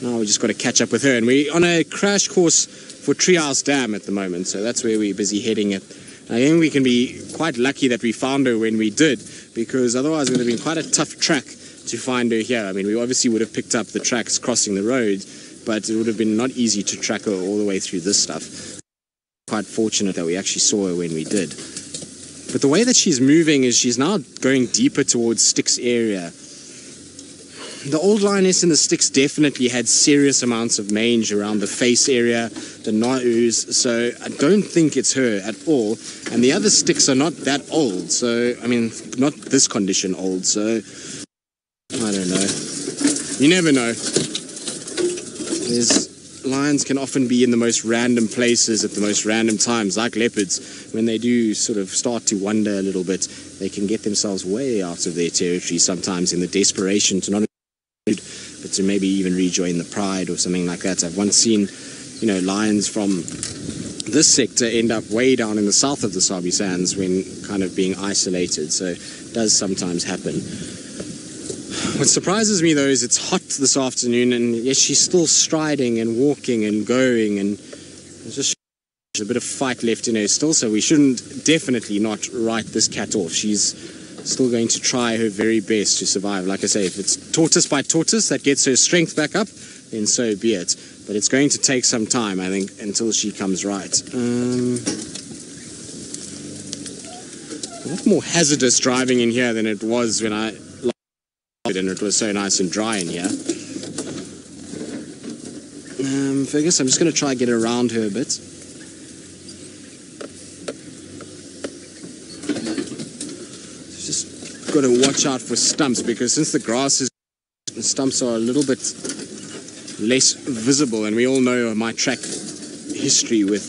Now we just got to catch up with her, and we're on a crash course for Treehouse Dam at the moment, so that's where we're busy heading it. I think we can be quite lucky that we found her when we did, because otherwise it would have been quite a tough track to find her here. I mean, we obviously would have picked up the tracks crossing the road, but it would have been not easy to track her all the way through this stuff. Quite fortunate that we actually saw her when we did. But the way that she's moving is she's now going deeper towards Styx area the old lioness in the Styx definitely had serious amounts of mange around the face area, the nose, so I don't think it's her at all. And the other Styx are not that old, so, I mean, not this condition old, so, I don't know. You never know. There's, lions can often be in the most random places at the most random times, like leopards. When they do sort of start to wander a little bit, they can get themselves way out of their territory sometimes in the desperation to not but to maybe even rejoin the pride or something like that. I've once seen, you know, lions from this sector end up way down in the south of the Sabi Sands when kind of being isolated. So it does sometimes happen. What surprises me though is it's hot this afternoon and yes, she's still striding and walking and going and there's just a bit of fight left in her still. So we shouldn't definitely not write this cat off. She's still going to try her very best to survive. Like I say, if it's tortoise by tortoise that gets her strength back up, then so be it. But it's going to take some time, I think, until she comes right. Um, a lot more hazardous driving in here than it was when I it and it was so nice and dry in here. Um, Fergus, I'm just going to try and get around her a bit. Got to watch out for stumps because since the grass is, stumps are a little bit less visible, and we all know my track history with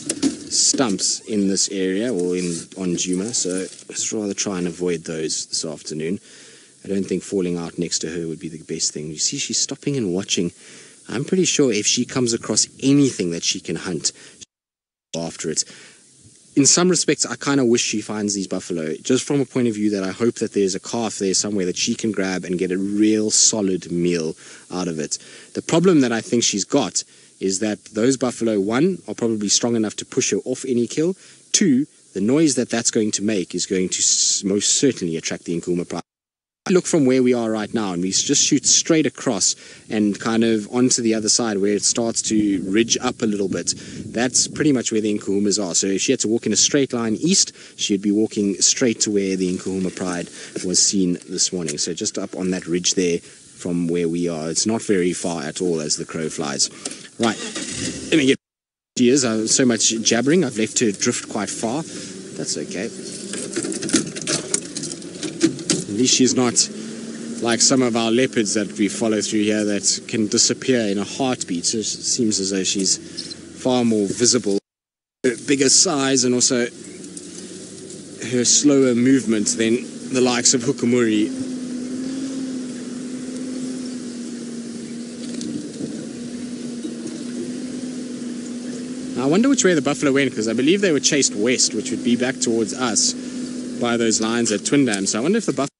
stumps in this area or in on Djuma so let's rather try and avoid those this afternoon. I don't think falling out next to her would be the best thing. You see, she's stopping and watching. I'm pretty sure if she comes across anything that she can hunt after it, in some respects, I kind of wish she finds these buffalo, just from a point of view that I hope that there's a calf there somewhere that she can grab and get a real solid meal out of it. The problem that I think she's got is that those buffalo, one, are probably strong enough to push her off any kill. Two, the noise that that's going to make is going to most certainly attract the Nkuhuma pride look from where we are right now and we just shoot straight across and kind of onto the other side where it starts to ridge up a little bit, that's pretty much where the Nkuhumas are. So if she had to walk in a straight line east, she'd be walking straight to where the Nkuhuma Pride was seen this morning. So just up on that ridge there from where we are. It's not very far at all as the crow flies. Right, let me get years. Uh, so much jabbering, I've left her drift quite far. That's okay. At least she's not like some of our leopards that we follow through here that can disappear in a heartbeat. So it seems as though she's far more visible. Bigger size and also her slower movement than the likes of Hukumuri. I wonder which way the buffalo went because I believe they were chased west, which would be back towards us by those lines at Twin Dam. So I wonder if the buffalo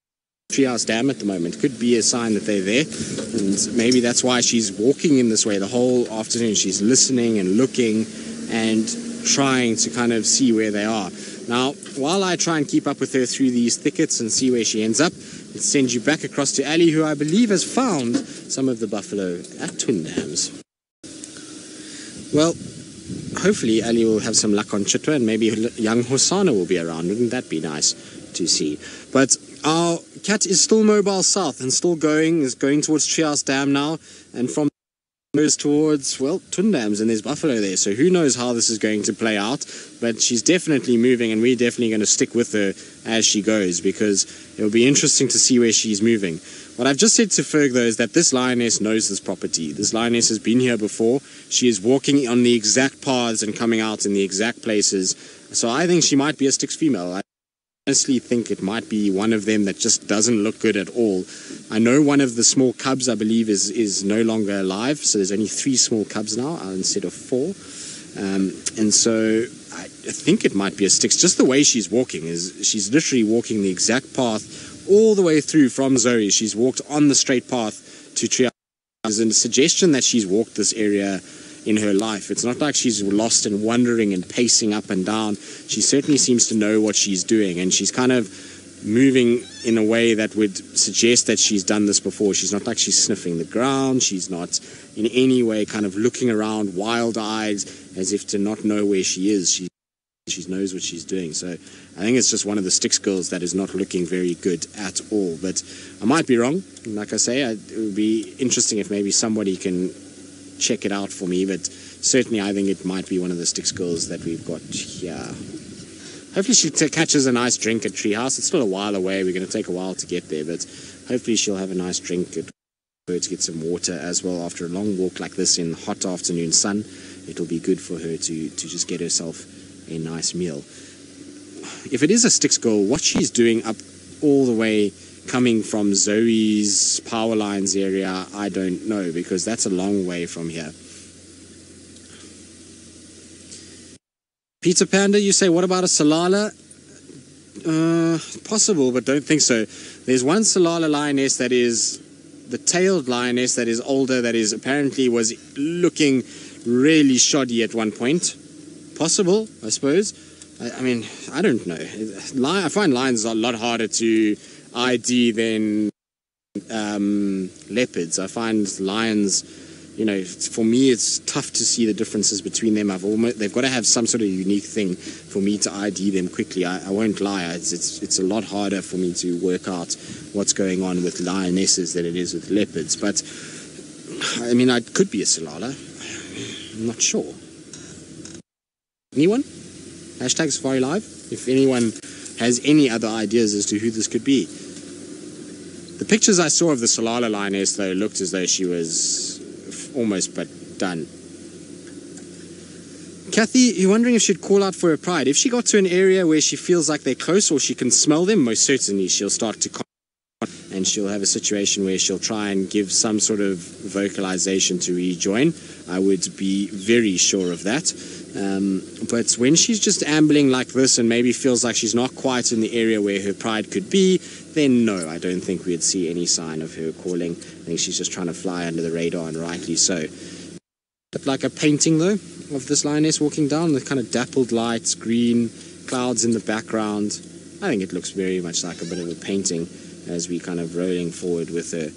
Treehouse Dam at the moment. Could be a sign that they're there. And maybe that's why she's walking in this way the whole afternoon. She's listening and looking and trying to kind of see where they are. Now, while I try and keep up with her through these thickets and see where she ends up, it sends you back across to Ali, who I believe has found some of the buffalo at Twin Dams. Well, hopefully Ali will have some luck on Chitwa and maybe young Hosana will be around. Wouldn't that be nice to see? But our cat is still mobile south and still going, is going towards Treehouse Dam now, and from goes towards, well, Twin Dams, and there's buffalo there. So who knows how this is going to play out. But she's definitely moving, and we're definitely going to stick with her as she goes because it'll be interesting to see where she's moving. What I've just said to Ferg, though, is that this lioness knows this property. This lioness has been here before. She is walking on the exact paths and coming out in the exact places. So I think she might be a Styx female. Honestly think it might be one of them that just doesn't look good at all. I know one of the small cubs, I believe, is, is no longer alive. So there's only three small cubs now uh, instead of four. Um, and so I think it might be a Styx. Just the way she's walking is she's literally walking the exact path all the way through from Zoe. She's walked on the straight path to Tria. There's a suggestion that she's walked this area in her life. It's not like she's lost and wandering and pacing up and down. She certainly seems to know what she's doing, and she's kind of moving in a way that would suggest that she's done this before. She's not like she's sniffing the ground. She's not in any way kind of looking around wild eyed as if to not know where she is. She she knows what she's doing. So I think it's just one of the Styx girls that is not looking very good at all. But I might be wrong. Like I say, it would be interesting if maybe somebody can check it out for me, but certainly I think it might be one of the Styx girls that we've got here. Hopefully she catches a nice drink at Treehouse. It's still a while away. We're going to take a while to get there, but hopefully she'll have a nice drink at her to get some water as well after a long walk like this in hot afternoon sun. It'll be good for her to, to just get herself a nice meal. If it is a Styx girl, what she's doing up all the way coming from Zoe's power lines area, I don't know because that's a long way from here. Peter Panda, you say, what about a Tsalala? Uh, possible, but don't think so. There's one Tsalala lioness that is the tailed lioness that is older, that is apparently was looking really shoddy at one point. Possible, I suppose. I, I mean, I don't know. I find lions a lot harder to ID than um, leopards. I find lions, you know, for me it's tough to see the differences between them. I've almost they've got to have some sort of unique thing for me to ID them quickly. I, I won't lie. It's, it's it's a lot harder for me to work out what's going on with lionesses than it is with leopards. But I mean, I could be a Tsalala. I'm not sure. Anyone? Hashtag Safari Live. If anyone has any other ideas as to who this could be. The pictures I saw of the Tsalala lioness, though, looked as though she was almost but done. Kathy, you're wondering if she'd call out for her pride. If she got to an area where she feels like they're close or she can smell them, most certainly she'll start to and she'll have a situation where she'll try and give some sort of vocalization to rejoin. I would be very sure of that. Um, but when she's just ambling like this and maybe feels like she's not quite in the area where her pride could be, then no, I don't think we'd see any sign of her calling. I think she's just trying to fly under the radar, and rightly so. But like a painting, though, of this lioness walking down, the kind of dappled lights, green clouds in the background. I think it looks very much like a bit of a painting as we kind of rolling forward with her.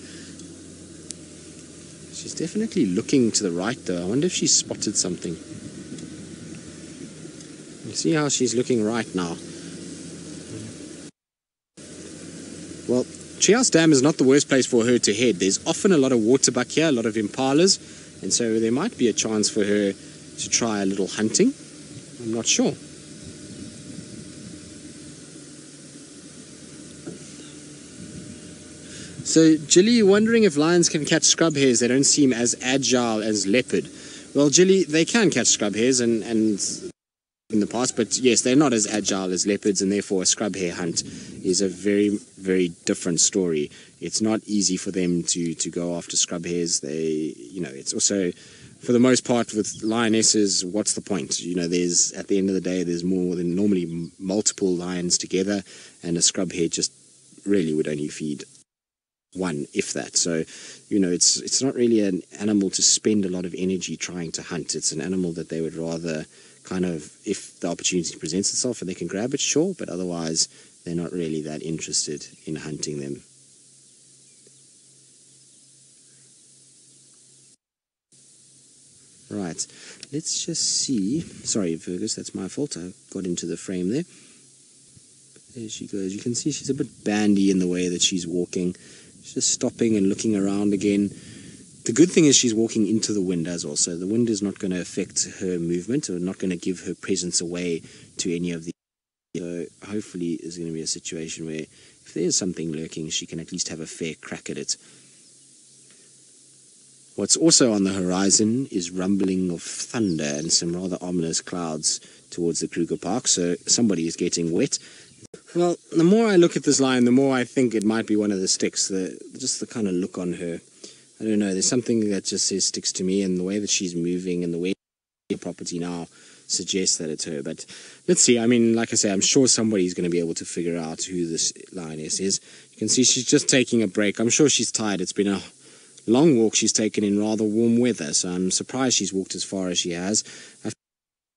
She's definitely looking to the right, though. I wonder if she's spotted something. You see how she's looking right now. Well, Chias Dam is not the worst place for her to head. There's often a lot of water back here, a lot of impalas, and so there might be a chance for her to try a little hunting. I'm not sure. So, Jilly, wondering if lions can catch scrub hares. They don't seem as agile as leopard. Well, Jilly, they can catch scrub hares, and, and in the past, but yes, they're not as agile as leopards, and therefore a scrub hare hunt is a very, very different story. It's not easy for them to to go after scrub hares. They, you know, it's also for the most part with lionesses, what's the point? You know, there's at the end of the day, there's more than normally multiple lions together, and a scrub hare just really would only feed one, if that. So, you know, it's it's not really an animal to spend a lot of energy trying to hunt. It's an animal that they would rather kind of, if the opportunity presents itself and they can grab it, sure, but otherwise they're not really that interested in hunting them. Right. Let's just see. Sorry, Fergus, that's my fault. I got into the frame there. There she goes. You can see she's a bit bandy in the way that she's walking. She's just stopping and looking around again. The good thing is she's walking into the wind as well, so the wind is not going to affect her movement or not going to give her presence away to any of the. So hopefully, there's going to be a situation where if there's something lurking, she can at least have a fair crack at it. What's also on the horizon is rumbling of thunder and some rather ominous clouds towards the Kruger Park, so somebody is getting wet. Well, the more I look at this line, the more I think it might be one of the Styx. The just the kind of look on her. I don't know. There's something that just says Styx to me, and the way that she's moving, and the way the property now suggests that it's her. But let's see. I mean, like I say, I'm sure somebody's going to be able to figure out who this lioness is. You can see she's just taking a break. I'm sure she's tired. It's been a long walk she's taken in rather warm weather, so I'm surprised she's walked as far as she has.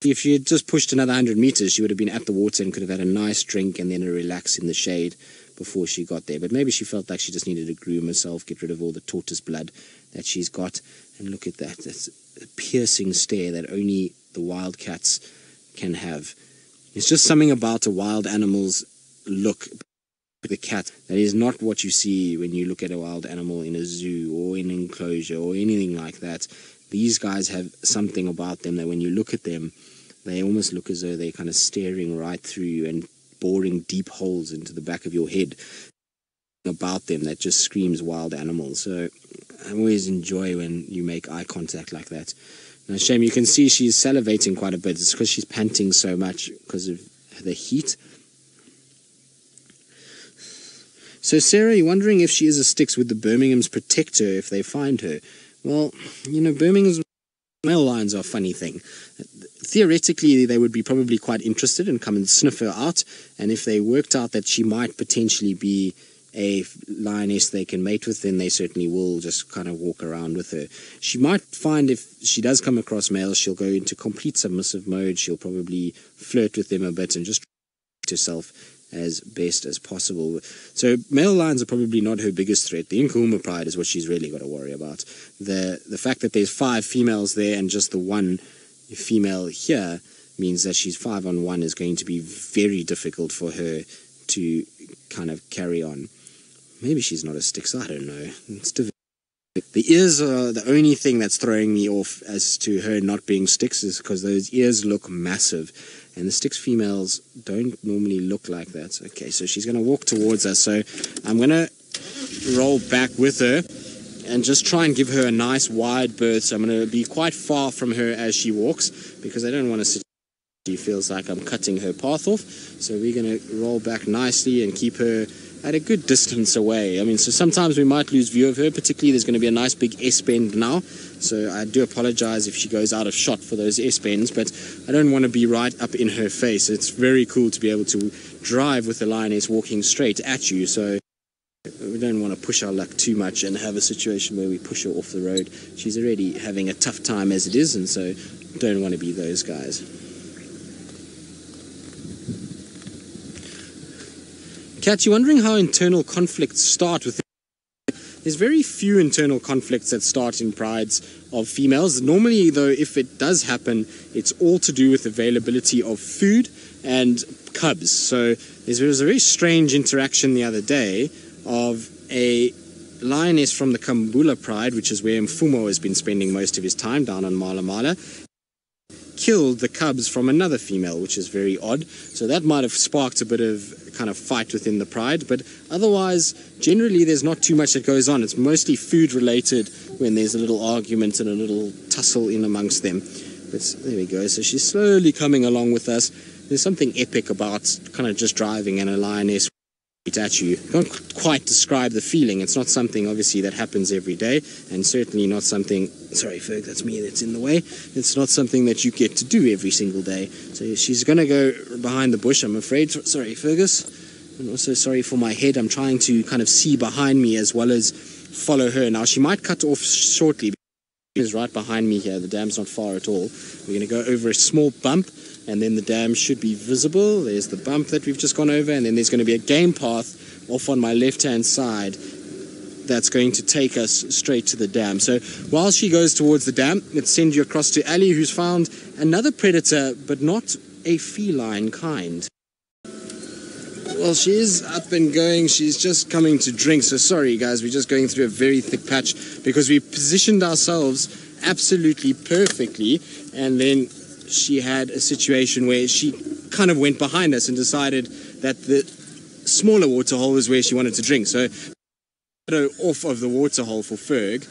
If she had just pushed another 100 meters, she would have been at the water and could have had a nice drink and then a relax in the shade before she got there. But maybe she felt like she just needed to groom herself, get rid of all the tortoise blood that she's got. And look at that. That's a piercing stare that only the wild cats can have. It's just something about a wild animal's look the cat that is not what you see when you look at a wild animal in a zoo or in an enclosure or anything like that. These guys have something about them that when you look at them, they almost look as though they're kind of staring right through you and boring deep holes into the back of your head about them that just screams wild animal. So I always enjoy when you make eye contact like that. Now, shame you can see she's salivating quite a bit. It's because she's panting so much because of the heat. So, Sarah, you're wondering if she is a Styx, would the Birminghams protect her if they find her? Well, you know, Birmingham's male lions are a funny thing. Theoretically, they would be probably quite interested and come and sniff her out. And if they worked out that she might potentially be a lioness they can mate with, then they certainly will just kind of walk around with her. She might find if she does come across males, she'll go into complete submissive mode. She'll probably flirt with them a bit and just herself as best as possible. So male lions are probably not her biggest threat. The Nkuhuma pride is what she's really got to worry about. The the fact that there's five females there and just the one female here means that she's five on one is going to be very difficult for her to kind of carry on. Maybe she's not a Styx, I don't know. It's difficult. The ears are the only thing that's throwing me off as to her not being Styx is because those ears look massive and the Styx females don't normally look like that. Okay, so she's going to walk towards us. So I'm going to roll back with her and just try and give her a nice wide berth. So I'm going to be quite far from her as she walks because I don't want to sit. She feels like I'm cutting her path off. So we're going to roll back nicely and keep her at a good distance away. I mean, so sometimes we might lose view of her, particularly there's going to be a nice big S bend now. So I do apologize if she goes out of shot for those S bends, but I don't want to be right up in her face. It's very cool to be able to drive with the lioness walking straight at you. So we don't want to push our luck too much and have a situation where we push her off the road. She's already having a tough time as it is, and so don't want to be those guys. Kat, you're wondering how internal conflicts start with. There's very few internal conflicts that start in prides of females. Normally, though, if it does happen, it's all to do with availability of food and cubs. So there was a very strange interaction the other day of a lioness from the Kambula pride, which is where Mfumo has been spending most of his time down on Mala Mala, killed the cubs from another female, which is very odd. So that might have sparked a bit of kind of fight within the pride. But otherwise, generally, there's not too much that goes on. It's mostly food related when there's a little argument and a little tussle in amongst them. But there we go. So she's slowly coming along with us. There's something epic about kind of just driving in a lioness at you. Can't quite describe the feeling. It's not something obviously that happens every day, and certainly not something. Sorry, Ferg, that's me that's in the way. It's not something that you get to do every single day. So she's going to go behind the bush. I'm afraid. Sorry, Fergus. And also sorry for my head. I'm trying to kind of see behind me as well as follow her. Now she might cut off shortly. Is right behind me here. The dam's not far at all. We're going to go over a small bump and then the dam should be visible. There's the bump that we've just gone over, and then there's going to be a game path off on my left hand side. that's going to take us straight to the dam. So while she goes towards the dam, let's send you across to Ali, who's found another predator, but not a feline kind. Well, she is up and going. She's just coming to drink. So sorry, guys, we're just going through a very thick patch because we positioned ourselves absolutely perfectly, and then she had a situation where she kind of went behind us and decided that the smaller waterhole was where she wanted to drink. So off of the waterhole for Ferg.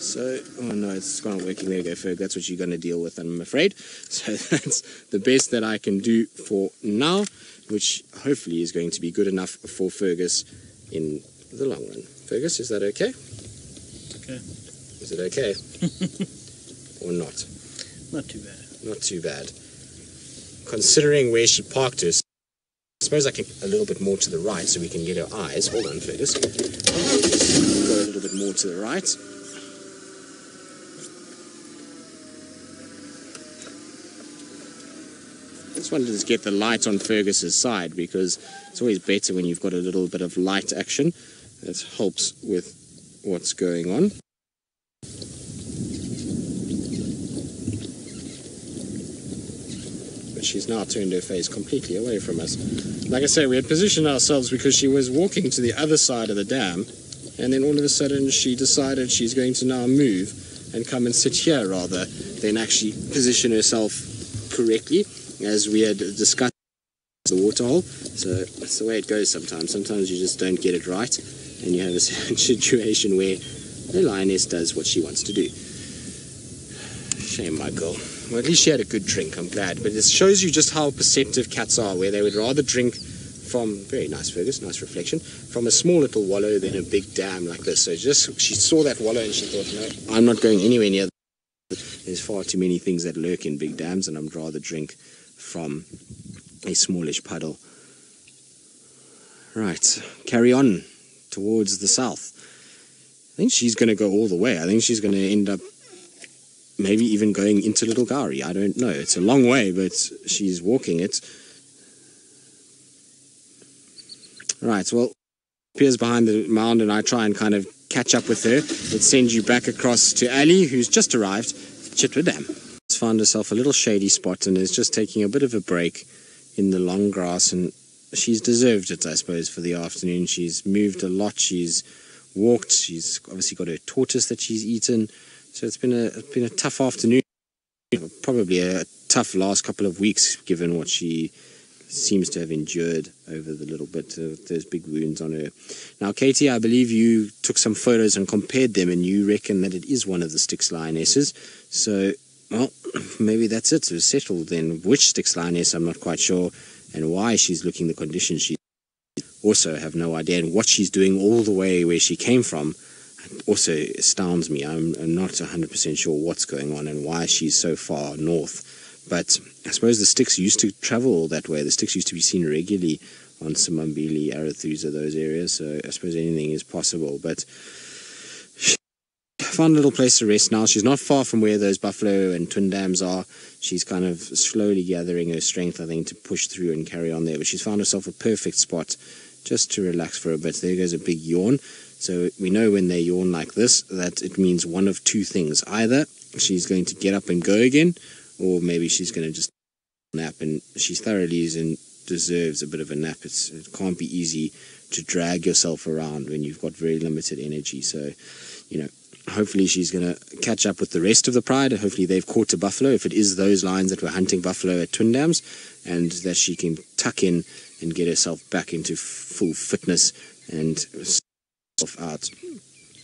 So, oh no, it's not working. There you go, Ferg. That's what you're going to deal with, I'm afraid. [laughs] So that's the best that I can do for now, which hopefully is going to be good enough for Fergus in the long run. Fergus, is that okay? Okay. Is it okay? [laughs] or not? Not too bad. Not too bad. Considering where she parked us, I suppose I can a little bit more to the right so we can get her eyes. Hold on, Fergus. Go a little bit more to the right. Just wanted to get the light on Fergus's side because it's always better when you've got a little bit of light action. That helps with what's going on. She's now turned her face completely away from us. Like I say, we had positioned ourselves because she was walking to the other side of the dam, and then all of a sudden she decided she's going to now move and come and sit here rather than actually position herself correctly as we had discussed the waterhole. So that's the way it goes sometimes. Sometimes you just don't get it right, and you have a [laughs] situation where the lioness does what she wants to do. Shame, Michael. Well, at least she had a good drink, I'm glad. But it shows you just how perceptive cats are, where they would rather drink from, very nice, Fergus, nice reflection, from a small little wallow than a big dam like this. So just, she saw that wallow and she thought, no, I'm not going anywhere near There's far too many things that lurk in big dams, and I'd rather drink from a smallish puddle. Right, carry on towards the south. I think she's going to go all the way. I think she's going to end up maybe even going into Little Gowrie. I don't know. It's a long way, but she's walking it. Right, well, appears behind the mound, and I try and kind of catch up with her. It sends you back across to Ali, who's just arrived Chitwa Dam. She's found herself a little shady spot and is just taking a bit of a break in the long grass, and she's deserved it, I suppose, for the afternoon. She's moved a lot. She's walked. She's obviously got her tortoise that she's eaten. So it's been a it's been a tough afternoon. Probably a tough last couple of weeks, given what she seems to have endured over the little bit of those big wounds on her. Now, Katie, I believe you took some photos and compared them, and you reckon that it is one of the Styx lionesses. So, well, [clears throat] maybe that's it. So settled then. Which Styx lioness, I'm not quite sure, and why she's looking the condition she also have no idea, and what she's doing all the way where she came from also astounds me. I'm, I'm not 100% sure what's going on and why she's so far north. But I suppose the Styx used to travel that way. The Styx used to be seen regularly on Simbambili, Arathusa, those areas. So I suppose anything is possible. But she found a little place to rest now. She's not far from where those buffalo and twin dams are. She's kind of slowly gathering her strength, I think, to push through and carry on there. But she's found herself a perfect spot just to relax for a bit. There goes a big yawn. So we know when they yawn like this that it means one of two things. Either she's going to get up and go again, or maybe she's going to just nap and she's thoroughly and deserves a bit of a nap. It's, it can't be easy to drag yourself around when you've got very limited energy. So, you know, hopefully she's going to catch up with the rest of the pride. Hopefully they've caught a buffalo, if it is those lions that were hunting buffalo at Twin Dams, and that she can tuck in and get herself back into full fitness and self out.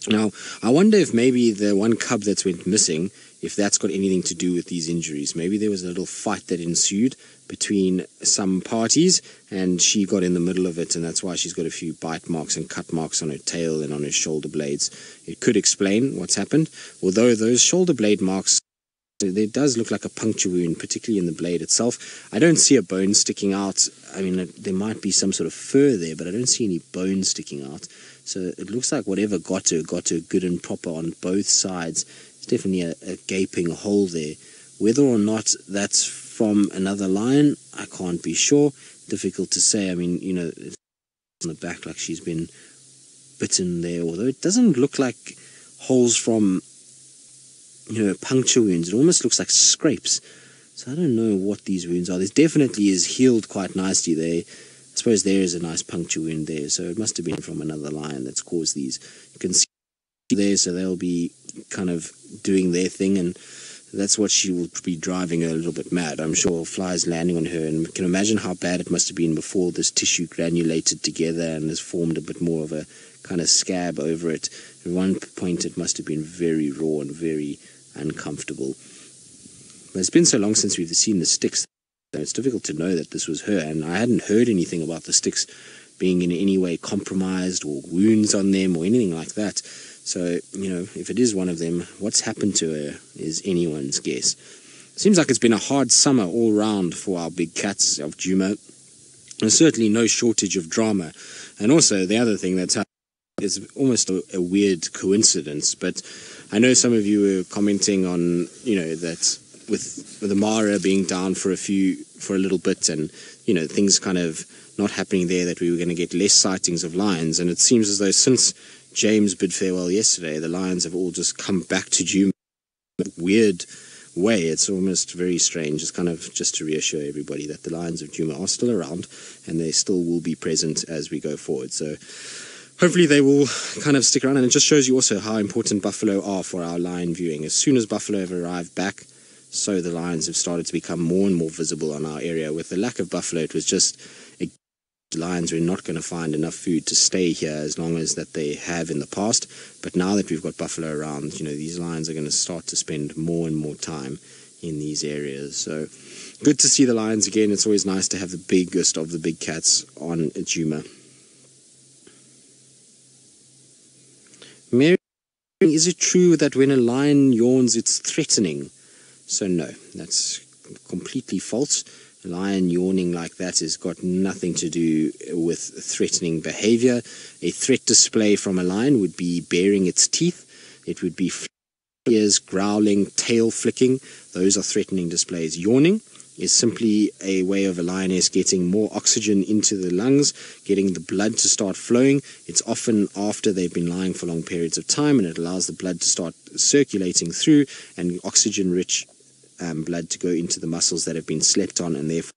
Now, I wonder if maybe the one cub that's went missing, if that's got anything to do with these injuries. Maybe there was a little fight that ensued between some parties, and she got in the middle of it, and that's why she's got a few bite marks and cut marks on her tail and on her shoulder blades. It could explain what's happened, although those shoulder blade marks there does look like a puncture wound, particularly in the blade itself. I don't see a bone sticking out. I mean, there might be some sort of fur there, but I don't see any bone sticking out. So it looks like whatever got her, got her good and proper on both sides. It's definitely a, a gaping hole there. Whether or not that's from another lion, I can't be sure. Difficult to say. I mean, you know, on the back like she's been bitten there, although it doesn't look like holes from, you know, puncture wounds. It almost looks like scrapes. So I don't know what these wounds are. This definitely is healed quite nicely there. Suppose there is a nice puncture wound there, so it must have been from another lion that's caused these. You can see there, so they'll be kind of doing their thing, and that's what she will be driving her a little bit mad. I'm sure flies landing on her, and can imagine how bad it must have been before this tissue granulated together and has formed a bit more of a kind of scab over it. At one point, it must have been very raw and very uncomfortable. But it's been so long since we've seen the Styx, that it's difficult to know that this was her, and I hadn't heard anything about the Styx being in any way compromised or wounds on them or anything like that. So, you know, if it is one of them, what's happened to her is anyone's guess. Seems like it's been a hard summer all round for our big cats of Djuma. There's certainly no shortage of drama. And also, the other thing that's happened is almost a, a weird coincidence, but I know some of you were commenting on, you know, that with, the Mara being down for a few, for a little bit and, you know, things kind of not happening there, that we were going to get less sightings of lions. And it seems as though since James bid farewell yesterday, the lions have all just come back to Djuma. Weird way. It's almost very strange. It's kind of just to reassure everybody that the lions of Djuma are still around and they still will be present as we go forward. So hopefully they will kind of stick around. And it just shows you also how important buffalo are for our lion viewing. As soon as buffalo have arrived back, so the lions have started to become more and more visible on our area. With the lack of buffalo, it was just a lions were not going to find enough food to stay here as long as that they have in the past. But now that we've got buffalo around, you know, these lions are going to start to spend more and more time in these areas. So good to see the lions again. It's always nice to have the biggest of the big cats on Djuma. Mary, is it true that when a lion yawns, it's threatening? So, no, that's completely false. A lion yawning like that has got nothing to do with threatening behavior. A threat display from a lion would be baring its teeth, it would be ears growling, tail flicking. Those are threatening displays. Yawning is simply a way of a lioness getting more oxygen into the lungs, getting the blood to start flowing. It's often after they've been lying for long periods of time, and it allows the blood to start circulating through and oxygen rich um, blood to go into the muscles that have been slept on, and therefore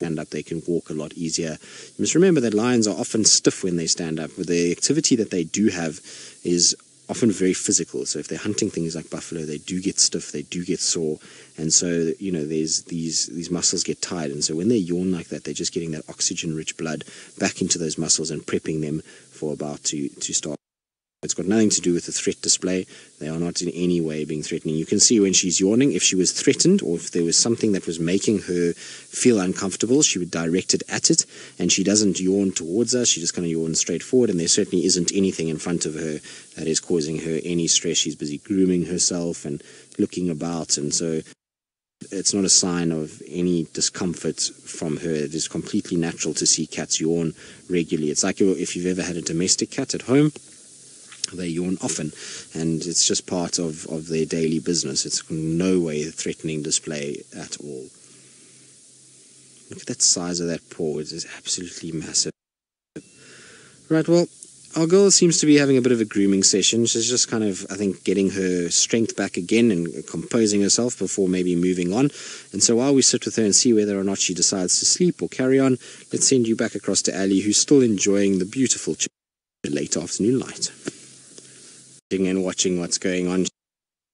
stand up, they can walk a lot easier. You must remember that lions are often stiff when they stand up. But the activity that they do have is often very physical. So if they're hunting things like buffalo, they do get stiff, they do get sore, and so you know there's these these muscles get tired, and so when they yawn like that, they're just getting that oxygen-rich blood back into those muscles and prepping them for about to to start. It's got nothing to do with the threat display. They are not in any way being threatening. You can see when she's yawning, if she was threatened or if there was something that was making her feel uncomfortable, she would direct it at it. And she doesn't yawn towards us. She just kind of yawns straight forward. And there certainly isn't anything in front of her that is causing her any stress. She's busy grooming herself and looking about. And so it's not a sign of any discomfort from her. It is completely natural to see cats yawn regularly. It's like if you've ever had a domestic cat at home they yawn often, and it's just part of, of their daily business. It's no way a threatening display at all. Look at that size of that paw, it is absolutely massive. Right, well, our girl seems to be having a bit of a grooming session. She's just kind of, I think, getting her strength back again and composing herself before maybe moving on. And so while we sit with her and see whether or not she decides to sleep or carry on, let's send you back across to Ali, who's still enjoying the beautiful late afternoon light and watching what's going on.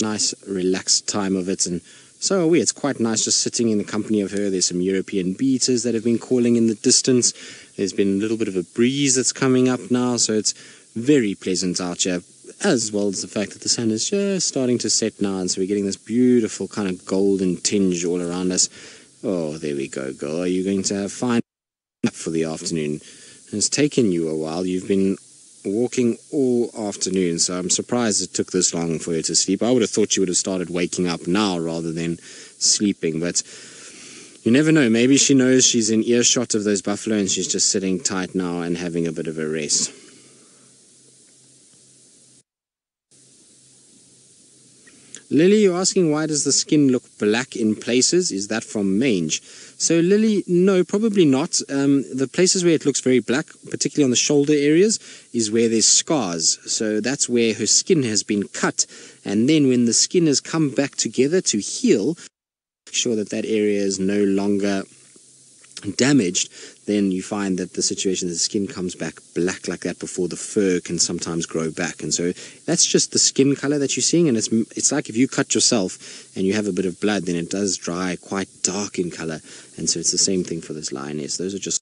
Nice, relaxed time of it, and so are we. It's quite nice just sitting in the company of her. There's some European bee-eaters that have been calling in the distance. There's been a little bit of a breeze that's coming up now, so it's very pleasant out here, as well as the fact that the sun is just starting to set now, and so we're getting this beautiful kind of golden tinge all around us. Oh, there we go, girl. Are you going to have fine for the afternoon? It's taken you a while. You've been walking all afternoon, so I'm surprised it took this long for her to sleep. I would have thought she would have started waking up now rather than sleeping, but you never know. Maybe she knows she's in earshot of those buffalo and she's just sitting tight now and having a bit of a rest. Lily, you're asking why does the skin look black in places? Is that from mange? So, Lily, no, probably not. Um, the places where it looks very black, particularly on the shoulder areas, is where there's scars. So that's where her skin has been cut. And then when the skin has come back together to heal, make sure that that area is no longer damaged, then you find that the situation, the skin comes back black like that before the fur can sometimes grow back. And so that's just the skin color that you're seeing. And it's, it's like if you cut yourself and you have a bit of blood, then it does dry quite dark in color. And so it's the same thing for this lioness. Those are just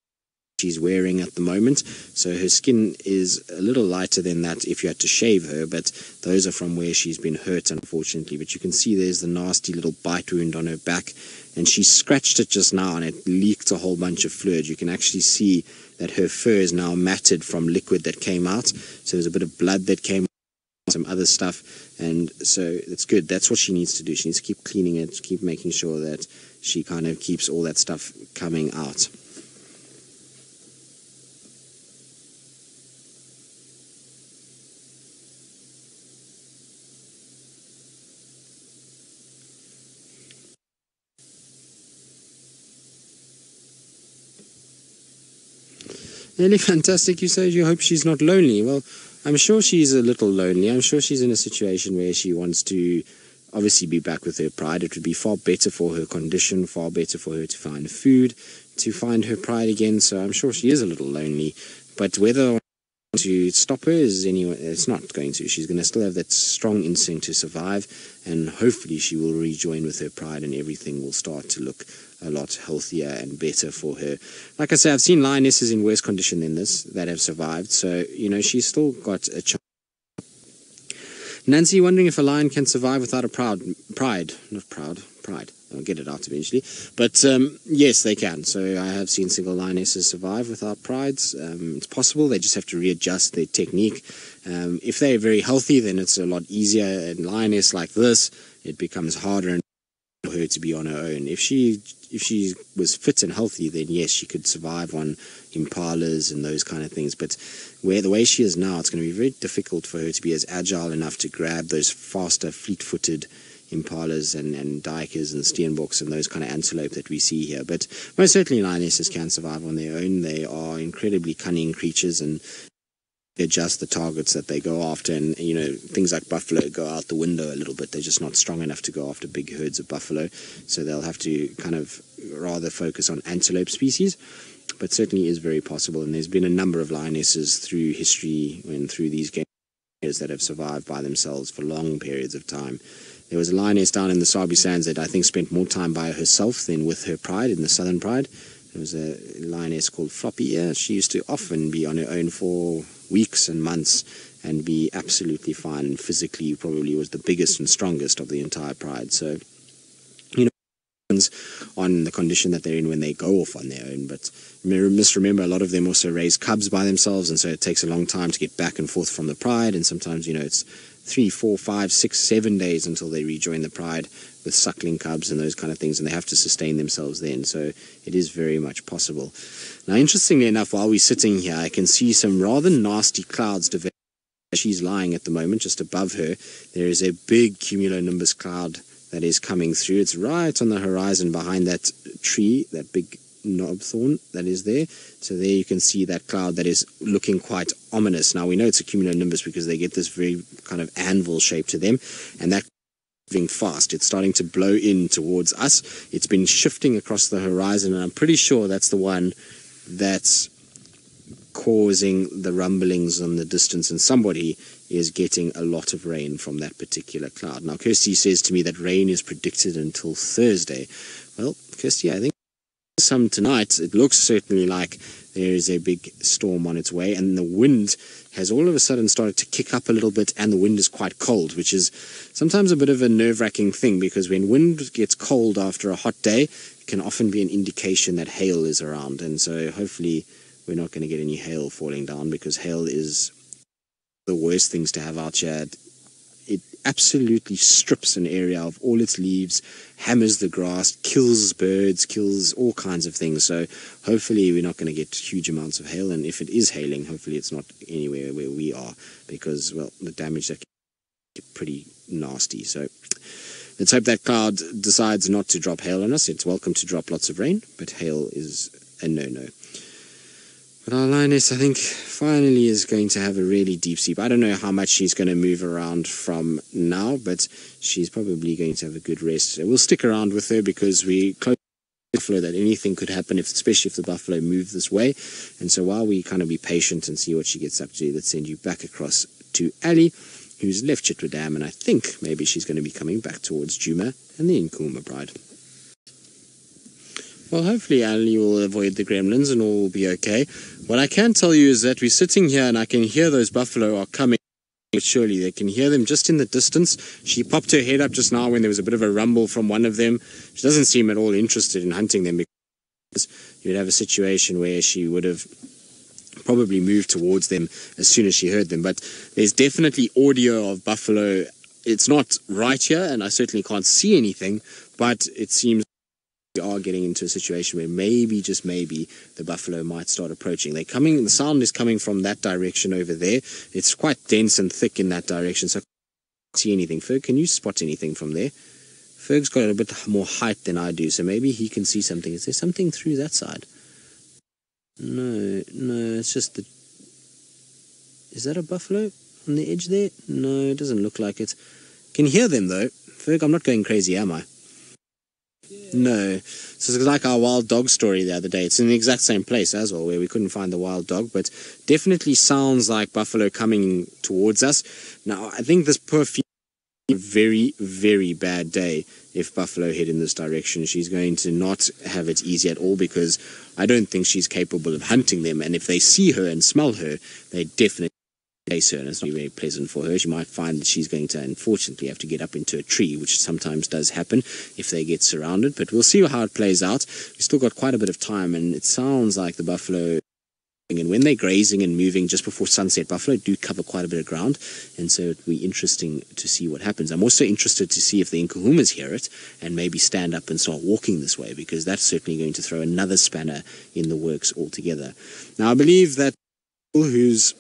she's wearing at the moment. So her skin is a little lighter than that if you had to shave her, but those are from where she's been hurt, unfortunately. But you can see there's the nasty little bite wound on her back, and she scratched it just now and it leaked a whole bunch of fluid. You can actually see that her fur is now matted from liquid that came out. So there's a bit of blood that came some other stuff and so it's good that's what she needs to do she needs to keep cleaning it keep making sure that she kind of keeps all that stuff coming out Really fantastic. You say you hope she's not lonely. Well, I'm sure she's a little lonely. I'm sure she's in a situation where she wants to obviously be back with her pride. It would be far better for her condition, far better for her to find food, to find her pride again. So I'm sure she is a little lonely. But whether to stop her is anyone it's not going to she's going to still have that strong instinct to survive and hopefully she will rejoin with her pride and everything will start to look a lot healthier and better for her like i say i've seen lionesses in worse condition than this that have survived so you know she's still got a chance nancy wondering if a lion can survive without a proud pride not proud pride I'll get it out eventually. But um, yes, they can. So I have seen single lionesses survive without prides. Um, it's possible. They just have to readjust their technique. Um, if they're very healthy, then it's a lot easier. And lioness like this, it becomes harder for her to be on her own. If she if she was fit and healthy, then yes, she could survive on impalas and those kind of things. But where the way she is now, it's going to be very difficult for her to be as agile enough to grab those faster, fleet-footed impalas and, and duikers and steenboks and those kind of antelope that we see here. But most certainly lionesses can survive on their own. They are incredibly cunning creatures and adjust the targets that they go after. And you know things like buffalo go out the window a little bit. They're just not strong enough to go after big herds of buffalo. So they'll have to kind of rather focus on antelope species. But certainly is very possible. And there's been a number of lionesses through history and through these games that have survived by themselves for long periods of time. There was a lioness down in the Sabi Sands that I think spent more time by herself than with her pride in the Southern Pride. There was a lioness called Floppy Ear. She used to often be on her own for weeks and months and be absolutely fine. Physically, probably was the biggest and strongest of the entire pride. So, you know, on the condition that they're in when they go off on their own. But misremember, a lot of them also raise cubs by themselves, and so it takes a long time to get back and forth from the pride. And sometimes, you know, it's three, four, five, six, seven days until they rejoin the pride with suckling cubs and those kind of things, and they have to sustain themselves then. So it is very much possible. Now, interestingly enough, while we're sitting here, I can see some rather nasty clouds develop. She's lying at the moment just above her. There is a big cumulonimbus cloud that is coming through. It's right on the horizon behind that tree, that big knob thorn that is there. So there you can see that cloud that is looking quite ominous. Now we know it's a cumulonimbus because they get this very kind of anvil shape to them, and that moving fast. It's starting to blow in towards us. It's been shifting across the horizon, and I'm pretty sure that's the one that's causing the rumblings on the distance, and somebody is getting a lot of rain from that particular cloud. Now, Kirsty says to me that rain is predicted until Thursday. Well, Kirsty, I think some tonight. It looks certainly like there is a big storm on its way, and the wind has all of a sudden started to kick up a little bit, and the wind is quite cold, which is sometimes a bit of a nerve wracking thing because when wind gets cold after a hot day, it can often be an indication that hail is around. And so hopefully, we're not going to get any hail falling down because hail is the worst things to have out here absolutely strips an area of all its leaves, hammers the grass, kills birds, kills all kinds of things. So hopefully we're not going to get huge amounts of hail. And if it is hailing, hopefully it's not anywhere where we are because, well, the damage that can pretty nasty. So let's hope that cloud decides not to drop hail on us. It's welcome to drop lots of rain, but hail is a no-no. But uh, our lioness, I think, finally is going to have a really deep sleep. I don't know how much she's going to move around from now, but she's probably going to have a good rest. We'll stick around with her because we close buffalo that anything could happen, if, especially if the buffalo move this way. And so while we kind of be patient and see what she gets up to, let's send you back across to Ali, who's left Chitwa Dam, and I think maybe she's going to be coming back towards Djuma and the Nkuhuma Pride. Well, hopefully Ali will avoid the gremlins and all will be okay. What I can tell you is that we're sitting here and I can hear those buffalo are coming. Surely they can hear them just in the distance. She popped her head up just now when there was a bit of a rumble from one of them. She doesn't seem at all interested in hunting them because you'd have a situation where she would have probably moved towards them as soon as she heard them. But there's definitely audio of buffalo. It's not right here, and I certainly can't see anything, but it seems we are getting into a situation where maybe, just maybe, the buffalo might start approaching. They're coming, the sound is coming from that direction over there. It's quite dense and thick in that direction, so I can't see anything. Ferg, can you spot anything from there? Ferg's got a bit more height than I do, so maybe he can see something. Is there something through that side? No, no, it's just the. Is that a buffalo on the edge there? No, it doesn't look like it. Can hear them though. Ferg, I'm not going crazy, am I? No. So it's like our wild dog story the other day. It's in the exact same place as well, where we couldn't find the wild dog, but definitely sounds like buffalo coming towards us. Now, I think this poor female very, very bad day if Buffalo head in this direction. She's going to not have it easy at all because I don't think she's capable of hunting them. And if they see her and smell her, they definitely her, and it's not very pleasant for her. She might find that she's going to, unfortunately, have to get up into a tree, which sometimes does happen if they get surrounded. But we'll see how it plays out. We've still got quite a bit of time, and it sounds like the buffalo and when they're grazing and moving just before sunset, buffalo do cover quite a bit of ground, and so it'll be interesting to see what happens. I'm also interested to see if the Nkuhumas hear it and maybe stand up and start walking this way, because that's certainly going to throw another spanner in the works altogether. Now, I believe that who's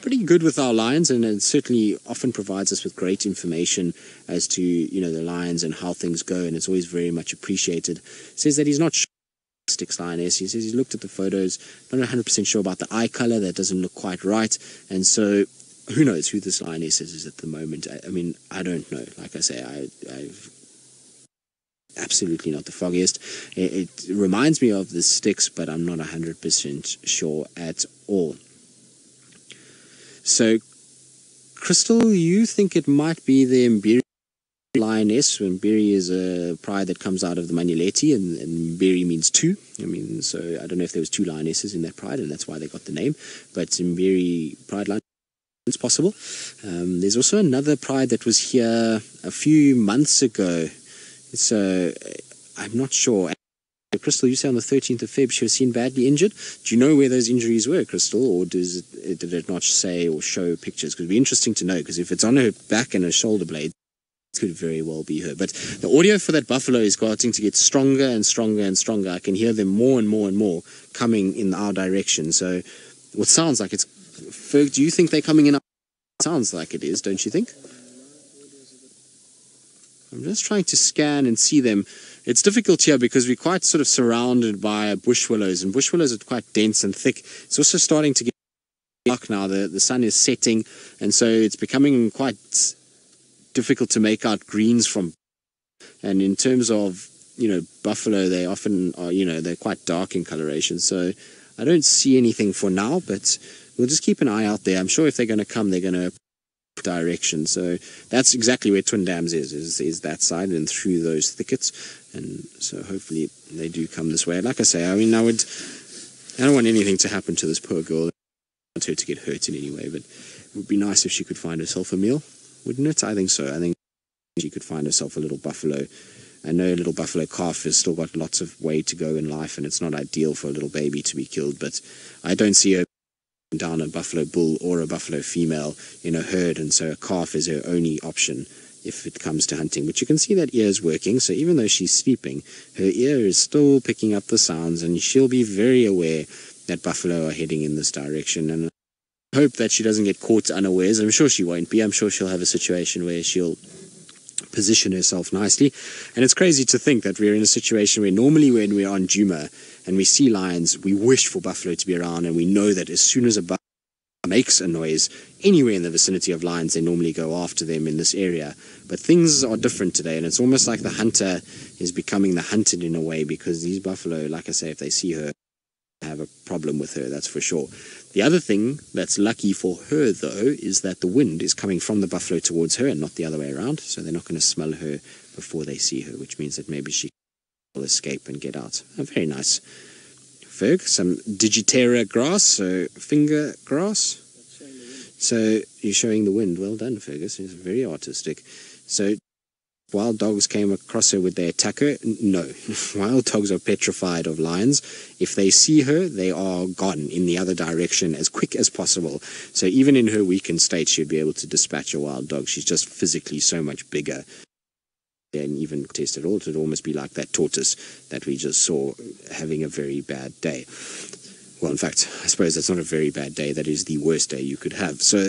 pretty good with our lions and it certainly often provides us with great information as to you know the lions and how things go and it's always very much appreciated says that he's not sure Styx lioness. He says he's looked at the photos, not 100% sure about the eye color. That doesn't look quite right. And so, who knows who this lioness is, at the moment? I, I mean, I don't know. Like I say, I, I've absolutely not the foggiest. It, it reminds me of the Styx, but I'm not 100% sure at all. So, Crystal, you think it might be the Mbiri lioness. Mbiri is a pride that comes out of the Manyeleti, and, and Mbiri means two. I mean, so I don't know if there was two lionesses in that pride, and that's why they got the name. But Mbiri Pride Line it's possible. Um, there's also another pride that was here a few months ago. So I'm not sure. Crystal, you say on the 13th of Feb she was seen badly injured. Do you know where those injuries were, Crystal, or does it, did it not say or show pictures? Because it'd be interesting to know. Because if it's on her back and her shoulder blade, it could very well be her. But the audio for that buffalo is starting to get stronger and stronger and stronger. I can hear them more and more and more coming in our direction. So, what sounds like it's. Ferg, do you think they're coming in? Our, sounds like it is, don't you think? I'm just trying to scan and see them. It's difficult here because we're quite sort of surrounded by bush willows, and bush willows are quite dense and thick. It's also starting to get dark now. The, the sun is setting, and so it's becoming quite difficult to make out greens from. And in terms of, you know, buffalo, they often are, you know, they're quite dark in coloration. So I don't see anything for now, but we'll just keep an eye out there. I'm sure if they're going to come, they're going to direction. So that's exactly where Twin Dams is, is, is that side and through those thickets. And so hopefully they do come this way. Like I say, I mean, I would, I don't want anything to happen to this poor girl. I don't want her to get hurt in any way, but it would be nice if she could find herself a meal, wouldn't it? I think so. I think she could find herself a little buffalo. I know a little buffalo calf has still got lots of way to go in life, and it's not ideal for a little baby to be killed, but I don't see her down a buffalo bull or a buffalo female in a herd, and so a calf is her only option if it comes to hunting. But you can see that ear is working, so even though she's sleeping, her ear is still picking up the sounds, and she'll be very aware that buffalo are heading in this direction. And I hope that she doesn't get caught unawares. I'm sure she won't be. I'm sure she'll have a situation where she'll position herself nicely. And it's crazy to think that we're in a situation where normally when we're on Djuma and we see lions, we wish for buffalo to be around, and we know that as soon as a buffalo makes a noise anywhere in the vicinity of lions, they normally go after them in this area. But things are different today, and it's almost like the hunter is becoming the hunted in a way because these buffalo, like I say, if they see her, have a problem with her, that's for sure. The other thing that's lucky for her, though, is that the wind is coming from the buffalo towards her and not the other way around, so they're not going to smell her before they see her, which means that maybe she will escape and get out. Very nice. Ferg, some Digitaria grass, so finger grass. So you're showing the wind. Well done, Fergus. It's very artistic. So wild dogs came across her with their attacker. No, [laughs] wild dogs are petrified of lions. If they see her, they are gone in the other direction as quick as possible. So even in her weakened state, she'd be able to dispatch a wild dog. She's just physically so much bigger than even test at all. It would almost be like that tortoise that we just saw having a very bad day. Well, in fact, I suppose that's not a very bad day. That is the worst day you could have. So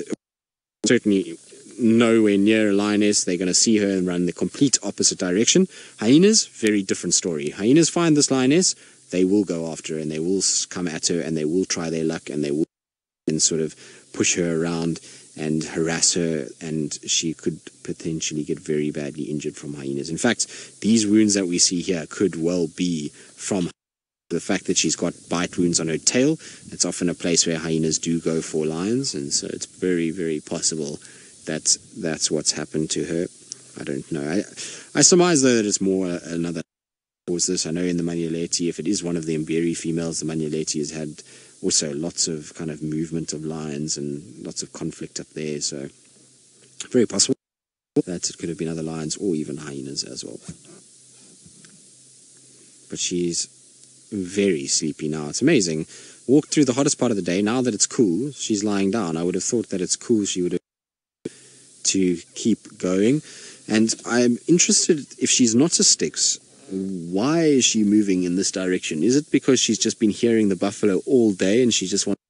certainly nowhere near a lioness. They're going to see her and run the complete opposite direction. Hyenas, very different story. Hyenas find this lioness, they will go after her and they will come at her and they will try their luck and they will and sort of push her around and harass her and she could potentially get very badly injured from hyenas. In fact, these wounds that we see here could well be from the fact that she's got bite wounds on her tail. It's often a place where hyenas do go for lions and so it's very, very possible that that's what's happened to her. I don't know. I, I surmise though that it's more another cause this. I know in the Manyeleti, if it is one of the Mbiri females, the Manyeleti has had also lots of kind of movement of lions and lots of conflict up there. So very possible that it could have been other lions or even hyenas as well. But she's very sleepy now. It's amazing. Walked through the hottest part of the day. Now that it's cool, she's lying down. I would have thought that it's cool. She would have to keep going. And I'm interested if she's not a Styx, why is she moving in this direction? Is it because she's just been hearing the buffalo all day and she just wants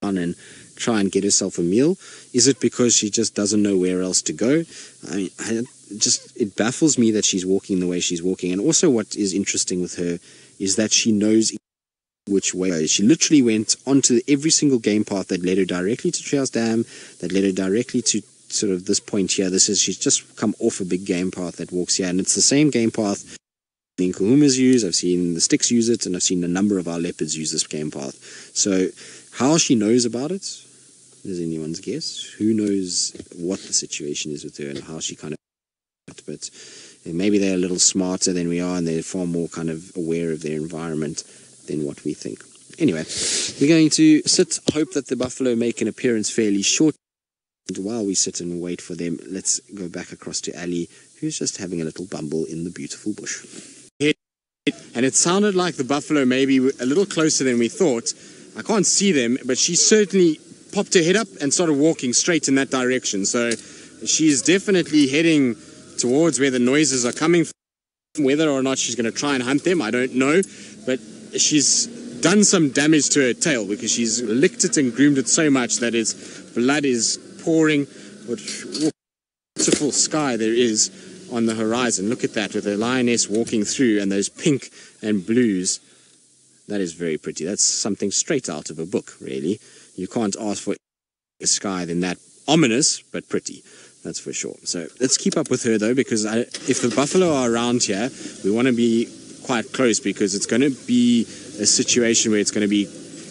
to run and try and get herself a meal? Is it because she just doesn't know where else to go? I mean, I just it baffles me that she's walking the way she's walking. And also, what is interesting with her is that she knows which way. She literally went onto every single game path that led her directly to Trias Dam, that led her directly to sort of this point here. This is she's just come off a big game path that walks here, and it's the same game path the Nkuhumas use. I've seen the Styx use it, and I've seen a number of our leopards use this game path. So, how she knows about it is anyone's guess. Who knows what the situation is with her and how she kind of. But maybe they're a little smarter than we are, and they're far more kind of aware of their environment than what we think. Anyway, we're going to sit, hope that the buffalo make an appearance fairly short. And while we sit and wait for them, let's go back across to Ali, who's just having a little bumble in the beautiful bush. And it sounded like the buffalo maybe a little closer than we thought. I can't see them, but she certainly popped her head up and started walking straight in that direction. So she's definitely heading towards where the noises are coming from. Whether or not she's going to try and hunt them, I don't know. But she's done some damage to her tail because she's licked it and groomed it so much that its blood is pouring. What beautiful sky there is on the horizon. Look at that with the lioness walking through and those pink and blues. That is very pretty. That's something straight out of a book, really. You can't ask for a sky than that. Ominous, but pretty. That's for sure. So let's keep up with her though, because I, if the buffalo are around here, we want to be quite close because it's going to be a situation where it's going to be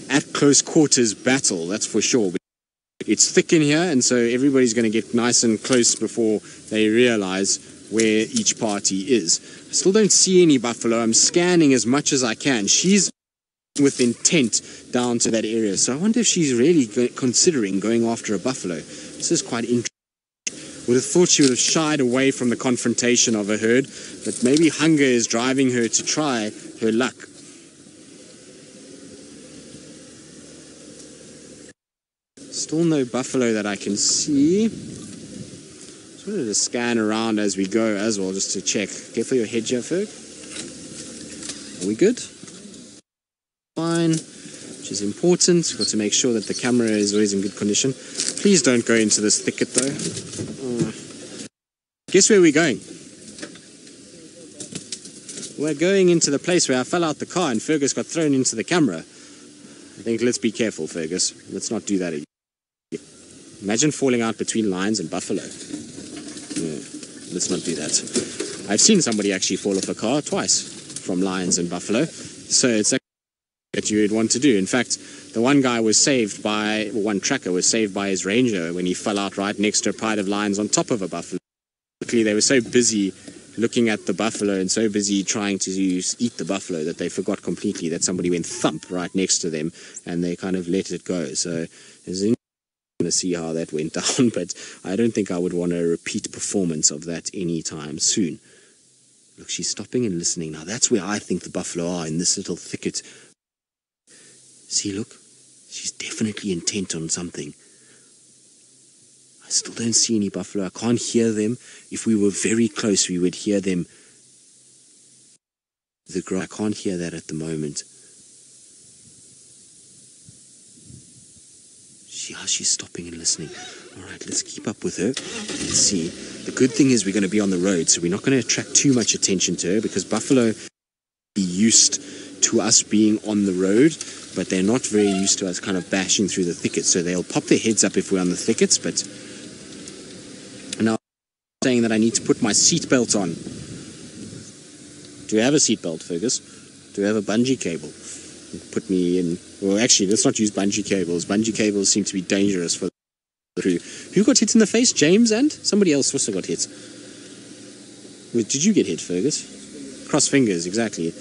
at close quarters battle. That's for sure. It's thick in here, and so everybody's going to get nice and close before they realize where each party is. I still don't see any buffalo. I'm scanning as much as I can. She's with intent down to that area. So I wonder if she's really considering going after a buffalo. This is quite interesting. Would have thought she would have shied away from the confrontation of a herd, but maybe hunger is driving her to try her luck. Still no buffalo that I can see. Just wanted to scan around as we go as well, just to check. Careful your head Ferg. Are we good? Fine, which is important. We've Got to make sure that the camera is always in good condition. Please don't go into this thicket though. Uh, guess where we're going? we're going into the place where I fell out the car and Fergus got thrown into the camera. I think let's be careful, Fergus. Let's not do that again. Imagine falling out between lions and buffalo. Yeah, let's not do that. I've seen somebody actually fall off a car twice from lions and buffalo. So it's that you would want to do. In fact, the one guy was saved by, one tracker was saved by his ranger when he fell out right next to a pride of lions on top of a buffalo. Luckily, they were so busy looking at the buffalo and so busy trying to eat the buffalo that they forgot completely that somebody went thump right next to them and they kind of let it go. So it's interesting to see how that went [laughs] down, but I don't think I would want a repeat performance of that anytime soon. Look, she's stopping and listening now. That's where I think the buffalo are in this little thicket. See, look, she's definitely intent on something. I still don't see any buffalo. I can't hear them. If we were very close, we would hear them. The grow. I can't hear that at the moment. She, ah, she's stopping and listening. All right, let's keep up with her. Let's see. The good thing is we're going to be on the road, so we're not going to attract too much attention to her because buffalo be used to us being on the road, but they're not very used to us kind of bashing through the thickets. So they'll pop their heads up if we're on the thickets, but now saying that I need to put my seatbelt on. Do you have a seatbelt, Fergus? Do you have a bungee cable? Put me in. Well, actually, let's not use bungee cables. Bungee cables seem to be dangerous for the crew. Who got hit in the face? James and somebody else also got hit. Did you get hit, Fergus? Cross fingers, exactly.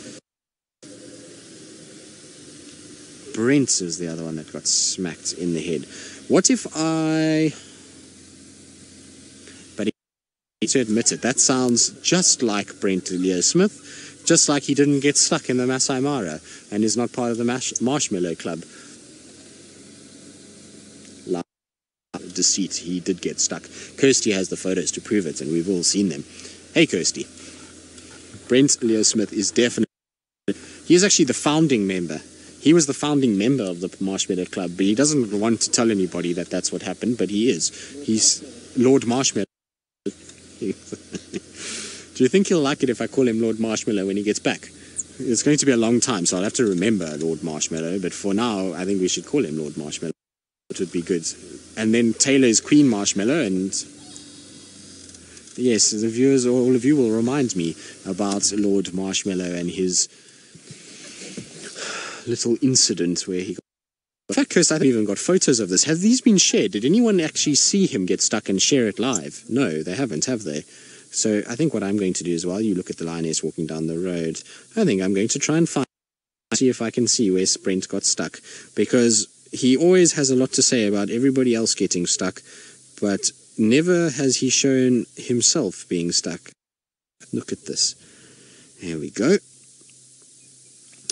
Brent is the other one that got smacked in the head. What if I. But he to admit it, that sounds just like Brent Leo Smith, just like he didn't get stuck in the Masai Mara and is not part of the Mash- Marshmallow Club. Deceit, he did get stuck. Kirsty has the photos to prove it, and we've all seen them. Hey, Kirsty. Brent Leo Smith is definitely. He is actually the founding member. He was the founding member of the Marshmallow Club, but he doesn't want to tell anybody that that's what happened, but he is. He's Lord Marshmallow. [laughs] Do you think he'll like it if I call him Lord Marshmallow when he gets back? It's going to be a long time, so I'll have to remember Lord Marshmallow, but for now, I think we should call him Lord Marshmallow. It would be good. And then Taylor is Queen Marshmallow, and yes, the viewers, all of you will remind me about Lord Marshmallow and his little incident where he got. In fact, Chris, I haven't even got photos of this. Have these been shared? Did anyone actually see him get stuck and share it live? No, they haven't, have they? So I think what I'm going to do is while you look at the lioness walking down the road, I think I'm going to try and find see if I can see where Brent got stuck because he always has a lot to say about everybody else getting stuck, but never has he shown himself being stuck. Look at this. There we go.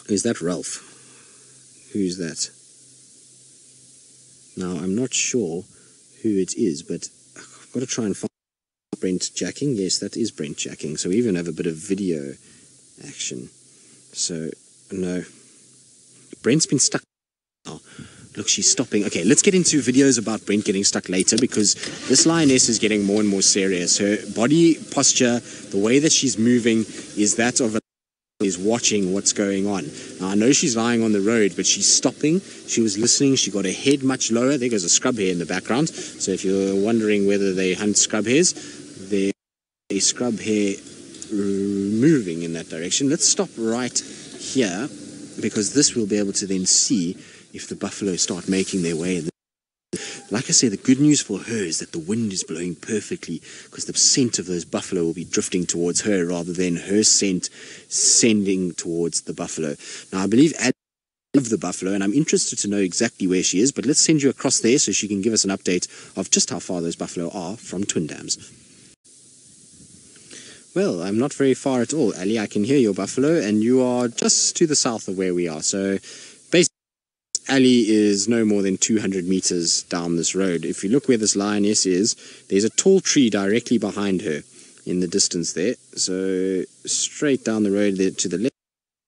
Is that Ralph? Who's that? Now, I'm not sure who it is, but I've got to try and find Brent jacking. Yes, that is Brent jacking. So we even have a bit of video action. So, no. Brent's been stuck now. Look, she's stopping. Okay, let's get into videos about Brent getting stuck later because this lioness is getting more and more serious. Her body posture, the way that she's moving, is that of a is watching what's going on. Now, I know she's lying on the road, but she's stopping. She was listening. She got her head much lower. There goes a scrub hare in the background. So if you're wondering whether they hunt scrub hares, there's a scrub uh, moving in that direction. Let's stop right here because this will be able to then see if the buffalo start making their way. Like I say, the good news for her is that the wind is blowing perfectly because the scent of those buffalo will be drifting towards her rather than her scent sending towards the buffalo. Now, I believe Ad of the buffalo, and I'm interested to know exactly where she is, but let's send you across there so she can give us an update of just how far those buffalo are from Twin Dams. Well, I'm not very far at all, Ali. I can hear your buffalo, and you are just to the south of where we are. So basically, Ali is no more than 200 meters down this road. If you look where this lioness is, there's a tall tree directly behind her in the distance there. So straight down the road there to the left,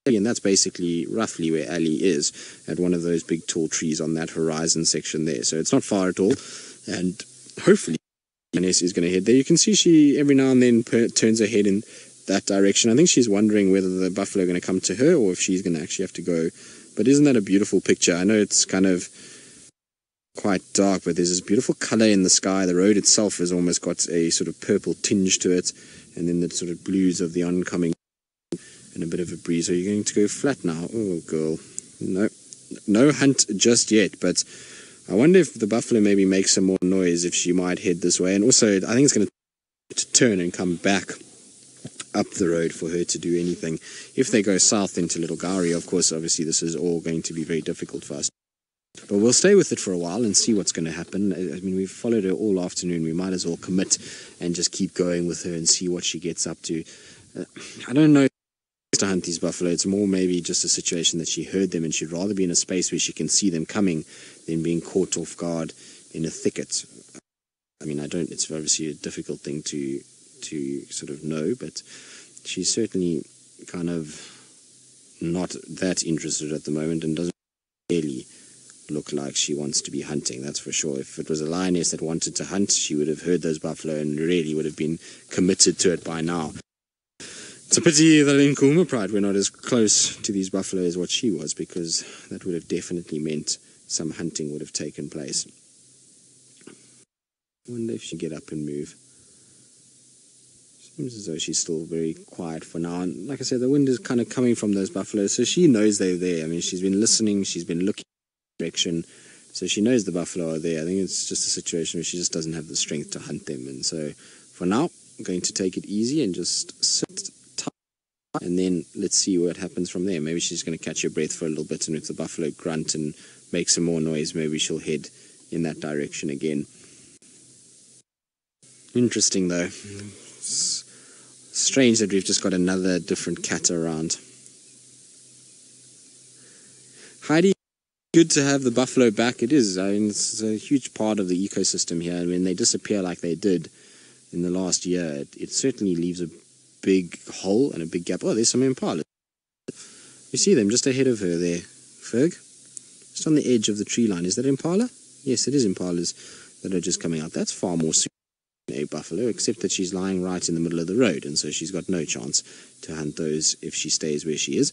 and that's basically roughly where Ali is at one of those big tall trees on that horizon section there. So it's not far at all, and hopefully. Lioness is going to head there. You can see she every now and then per- turns her head in that direction. I think she's wondering whether the buffalo are going to come to her or if she's going to actually have to go. But isn't that a beautiful picture? I know it's kind of quite dark, but there's this beautiful color in the sky. The road itself has almost got a sort of purple tinge to it, and then the sort of blues of the oncoming and a bit of a breeze. Are you going to go flat now? Oh, girl. No, no hunt just yet, but I wonder if the buffalo maybe makes some more noise if she might head this way. And also, I think it's going to turn and come back up the road for her to do anything. If they go south into Little Gowrie, of course, obviously this is all going to be very difficult for us. But we'll stay with it for a while and see what's going to happen. I I mean, we've followed her all afternoon. We might as well commit and just keep going with her and see what she gets up to. Uh, I don't know to hunt these buffalo. It's more maybe just a situation that she heard them and she'd rather be in a space where she can see them coming than being caught off guard in a thicket. I mean, I don't. It's obviously a difficult thing to to sort of know, but she's certainly kind of not that interested at the moment and doesn't really look like she wants to be hunting. That's for sure. If it was a lioness that wanted to hunt, she would have heard those buffalo and really would have been committed to it by now. It's a pity that Nkuhuma Pride we're not as close to these buffalo as what she was, because that would have definitely meant some hunting would have taken place. wonder if she get up and move. Seems as though she's still very quiet for now. And like I said, the wind is kind of coming from those buffaloes, so she knows they're there. I mean, she's been listening, she's been looking direction, so she knows the buffalo are there. I think it's just a situation where she just doesn't have the strength to hunt them. And so for now, I'm going to take it easy and just sit tight, and then let's see what happens from there. Maybe she's going to catch her breath for a little bit, and if the buffalo grunt and make some more noise, maybe she'll head in that direction again. Interesting though. It's strange that we've just got another different cat around. Heidi, good to have the buffalo back. It is. I mean, it's a huge part of the ecosystem here. And when they disappear like they did in the last year, it, it certainly leaves a big hole and a big gap. Oh, there's some impala. You see them just ahead of her there, Ferg. Just on the edge of the tree line. Is that impala? Yes, it is impalas that are just coming out. That's far more soon a buffalo, except that she's lying right in the middle of the road, and so she's got no chance to hunt those if she stays where she is.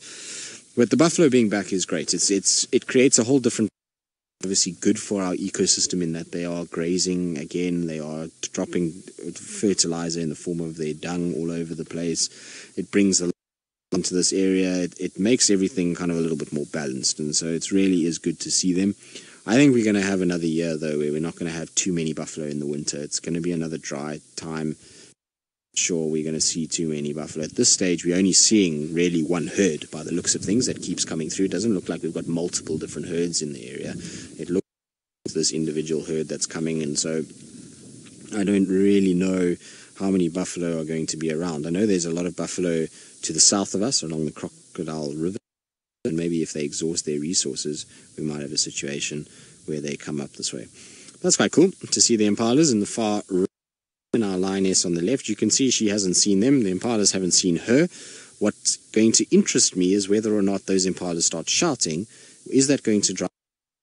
But the buffalo being back is great. It's it's it creates a whole different obviously good for our ecosystem in that they are grazing again they are dropping fertilizer in the form of their dung all over the place it brings the into this area it, it makes everything kind of a little bit more balanced and so it really is good to see them I think we're going to have another year though where we're not going to have too many buffalo in the winter. It's going to be another dry time. Sure, we're going to see too many buffalo. At this stage, we're only seeing really one herd by the looks of things that keeps coming through. It doesn't look like we've got multiple different herds in the area. It looks like this individual herd that's coming, and so I don't really know how many buffalo are going to be around. I know there's a lot of buffalo to the south of us along the Crocodile River and maybe if they exhaust their resources, we might have a situation where they come up this way. That's quite cool to see the impalas in the far right and our lioness on the left. You can see she hasn't seen them. The impalas haven't seen her. What's going to interest me is whether or not those impalas start shouting. Is that going to drive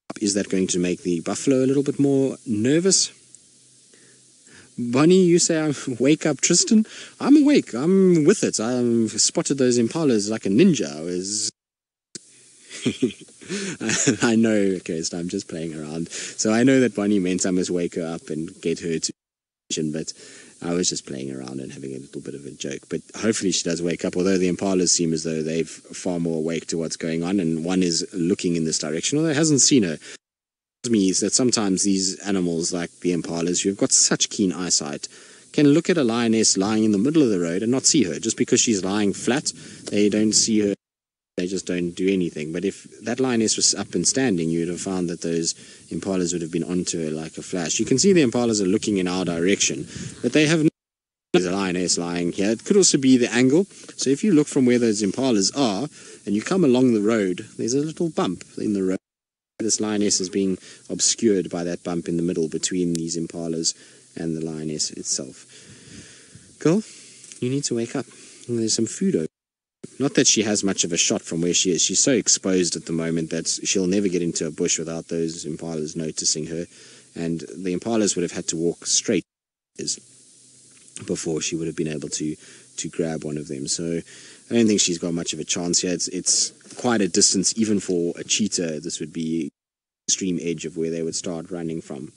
up? Is that going to make the buffalo a little bit more nervous? Bonnie, you say I'm [laughs] wake up, Tristan. I'm awake. I'm with it. I've spotted those impalas like a ninja. I was [laughs] I know, so I'm just playing around. So I know that Bonnie meant I must wake her up and get her to but I was just playing around and having a little bit of a joke. But hopefully she does wake up, although the impalas seem as though they've far more awake to what's going on, and one is looking in this direction, although hasn't seen her. It means that sometimes these animals, like the impalas, who've got such keen eyesight, can look at a lioness lying in the middle of the road and not see her. Just because she's lying flat, they don't see her they just don't do anything. But if that lioness was up and standing, you would have found that those impalas would have been onto her like a flash. You can see the impalas are looking in our direction, but they have no there's a lioness lying here. It could also be the angle. So if you look from where those impalas are and you come along the road, there's a little bump in the road. This lioness is being obscured by that bump in the middle between these impalas and the lioness itself. Girl, you need to wake up. There's some food over. Not that she has much of a shot from where she is. She's so exposed at the moment that she'll never get into a bush without those impalas noticing her. And the impalas would have had to walk straight before she would have been able to to grab one of them. So I don't think she's got much of a chance here. It's, it's quite a distance, even for a cheetah. This would be extreme edge of where they would start running from.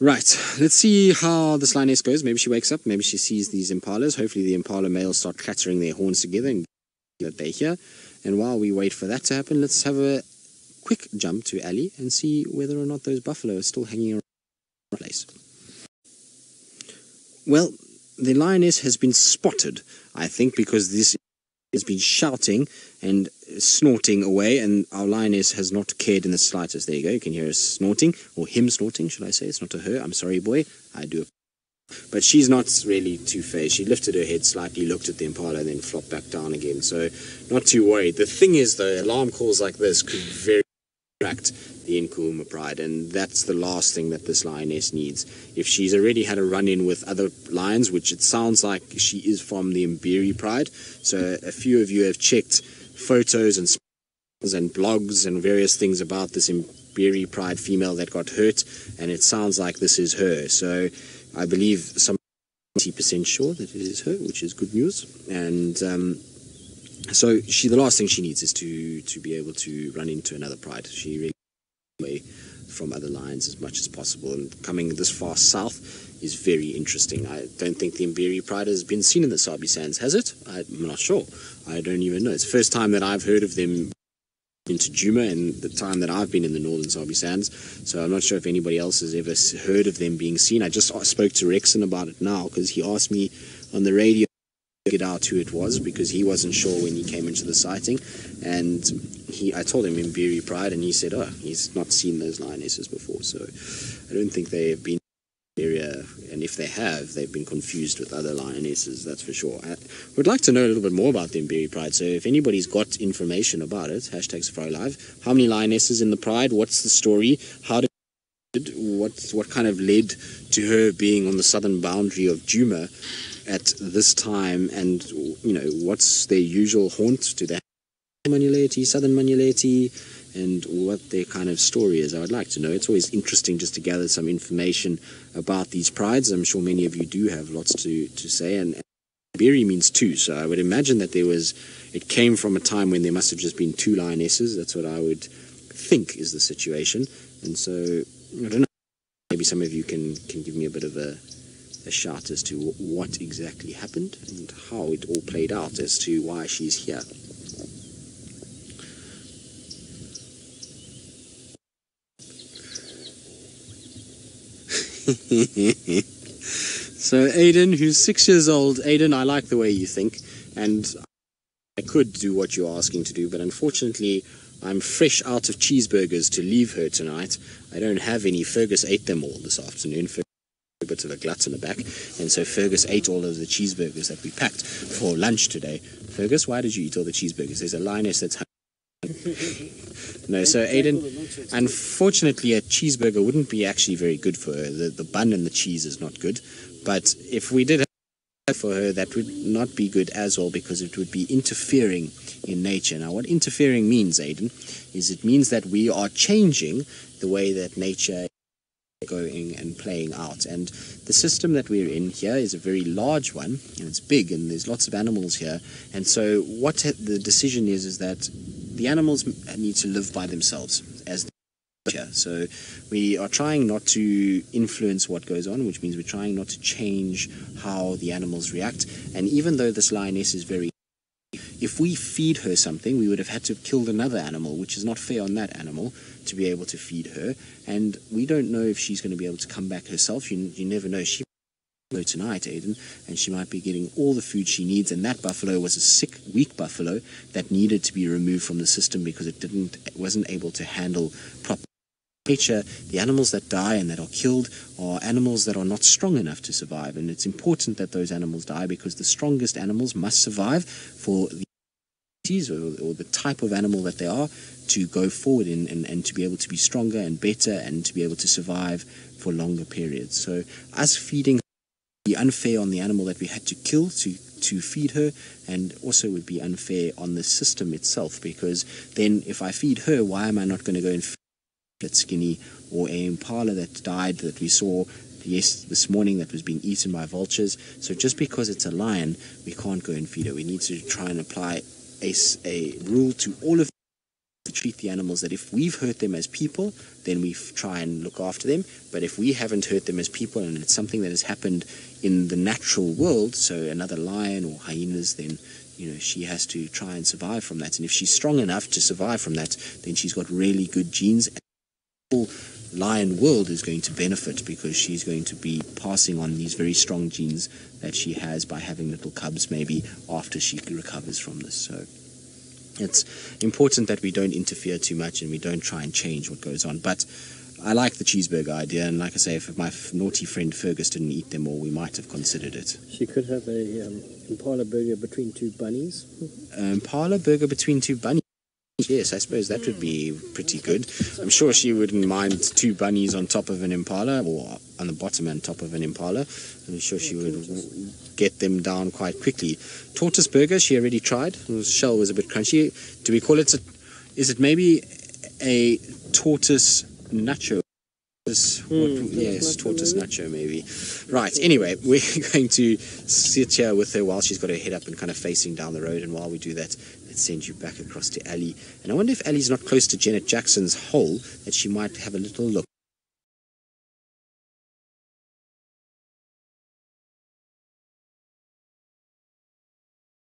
Right, let's see how this lioness goes. Maybe she wakes up, maybe she sees these impalas. Hopefully, the impala males start clattering their horns together and that they're here. And while we wait for that to happen, let's have a quick jump to Ali and see whether or not those buffalo are still hanging around the place. Well, the lioness has been spotted, I think, because this has been shouting and snorting away, and our lioness has not cared in the slightest. There you go. You can hear her snorting, or him snorting, should I say? It's not a her. I'm sorry, boy. I do. But she's not really too phased. She lifted her head slightly, looked at the impala, and then flopped back down again. So, not too worried. The thing is, though, alarm calls like this could very the Nkuhuma pride, and that's the last thing that this lioness needs. If she's already had a run in with other lions, which it sounds like she is from the Mbiri pride, so a few of you have checked photos and and blogs and various things about this Mbiri pride female that got hurt, and it sounds like this is her. So I believe some 90% sure that it is her, which is good news. And um, so she, the last thing she needs is to to be able to run into another pride. She really away from other lions as much as possible, and coming this far south is very interesting. I don't think the Mbiri pride has been seen in the Sabi Sands, has it? I'm not sure. I don't even know. It's the first time that I've heard of them into Djuma and the time that I've been in the northern Sabi Sands. So I'm not sure if anybody else has ever heard of them being seen. I just spoke to Rexon about it now because he asked me on the radio get out who it was because he wasn't sure when he came into the sighting. And he, I told him Mbiri Pride and he said, oh, he's not seen those lionesses before. So I don't think they have been area. And if they have they've been confused with other lionesses that's for sure. I would like to know a little bit more about the Mbiri Pride. So if anybody's got information about it hashtag Safari Live how many lionesses in the Pride? What's the story? How did what what kind of led to her being on the southern boundary of Djuma at this time and you know what's their usual haunt to they have Manyeleti, southern Manyeleti and what their kind of story is. I would like to know. It's always interesting just to gather some information about these prides. I'm sure many of you do have lots to, to say. And, and means two, so I would imagine that there was, it came from a time when there must have just been two lionesses. That's what I would think is the situation. And so, I don't know, maybe some of you can, can give me a bit of a, a shout as to what exactly happened and how it all played out as to why she's here. [laughs] so Aiden, who's six years old, Aiden, I like the way you think, and I could do what you're asking to do, but unfortunately, I'm fresh out of cheeseburgers to leave her tonight. I don't have any. Fergus ate them all this afternoon. Bit of a glut in the back, and so Fergus ate all of the cheeseburgers that we packed for lunch today. Fergus, why did you eat all the cheeseburgers? There's a lioness that's [laughs] no, so Aiden, unfortunately, a cheeseburger wouldn't be actually very good for her. The, the bun and the cheese is not good. But if we did have for her, that would not be good as well because it would be interfering in nature. Now, what interfering means, Aiden, is it means that we are changing the way that nature going and playing out. And the system that we're in here is a very large one, and it's big, and there's lots of animals here. And so, what the decision is, is that the animals need to live by themselves as. So we are trying not to influence what goes on, which means we're trying not to change how the animals react. And even though this lioness is very if we feed her something, we would have had to have killed another animal, which is not fair on that animal to be able to feed her. And we don't know if she's going to be able to come back herself. You, you never know. She buffalo tonight, Aiden, and she might be getting all the food she needs. And that buffalo was a sick, weak buffalo that needed to be removed from the system because it didn't, wasn't able to handle proper nature. The animals that die and that are killed are animals that are not strong enough to survive, and it's important that those animals die because the strongest animals must survive for the or, or the type of animal that they are to go forward in and, and to be able to be stronger and better and to be able to survive for longer periods. So us feeding be unfair on the animal that we had to kill to to feed her and also would be unfair on the system itself because then if I feed her why am I not going to go and feed that skinny or a impala that died that we saw yes this morning that was being eaten by vultures. So just because it's a lion, we can't go and feed it. We need to try and apply a, a rule to all of to treat the animals that if we've hurt them as people, then we try and look after them. But if we haven't hurt them as people and it's something that has happened in the natural world, so another lion or hyenas, then you know she has to try and survive from that. And if she's strong enough to survive from that, then she's got really good genes. And the whole lion world is going to benefit because she's going to be passing on these very strong genes that she has by having little cubs maybe after she recovers from this. So it's important that we don't interfere too much and we don't try and change what goes on. But I like the cheeseburger idea, and like I say, if my f- naughty friend Fergus didn't eat them all, we might have considered it. She could have a um, Impala burger between two bunnies. Um, parlor burger between two bunnies. Yes, I suppose that would be pretty good. I'm sure she wouldn't mind two bunnies on top of an impala or on the bottom and top of an impala. I'm sure she would get them down quite quickly. Tortoise burger, she already tried. The shell was a bit crunchy. Do we call it a, is it maybe a tortoise nacho? What- Hmm, yes, tortoise nacho maybe. Right. Anyway, we're [laughs] going to sit here with her while she's got her head up and kind of facing down the road. And while we do that, send you back across to Ali. And I wonder if Ali's not close to Janet Jackson's hole, that she might have a little look.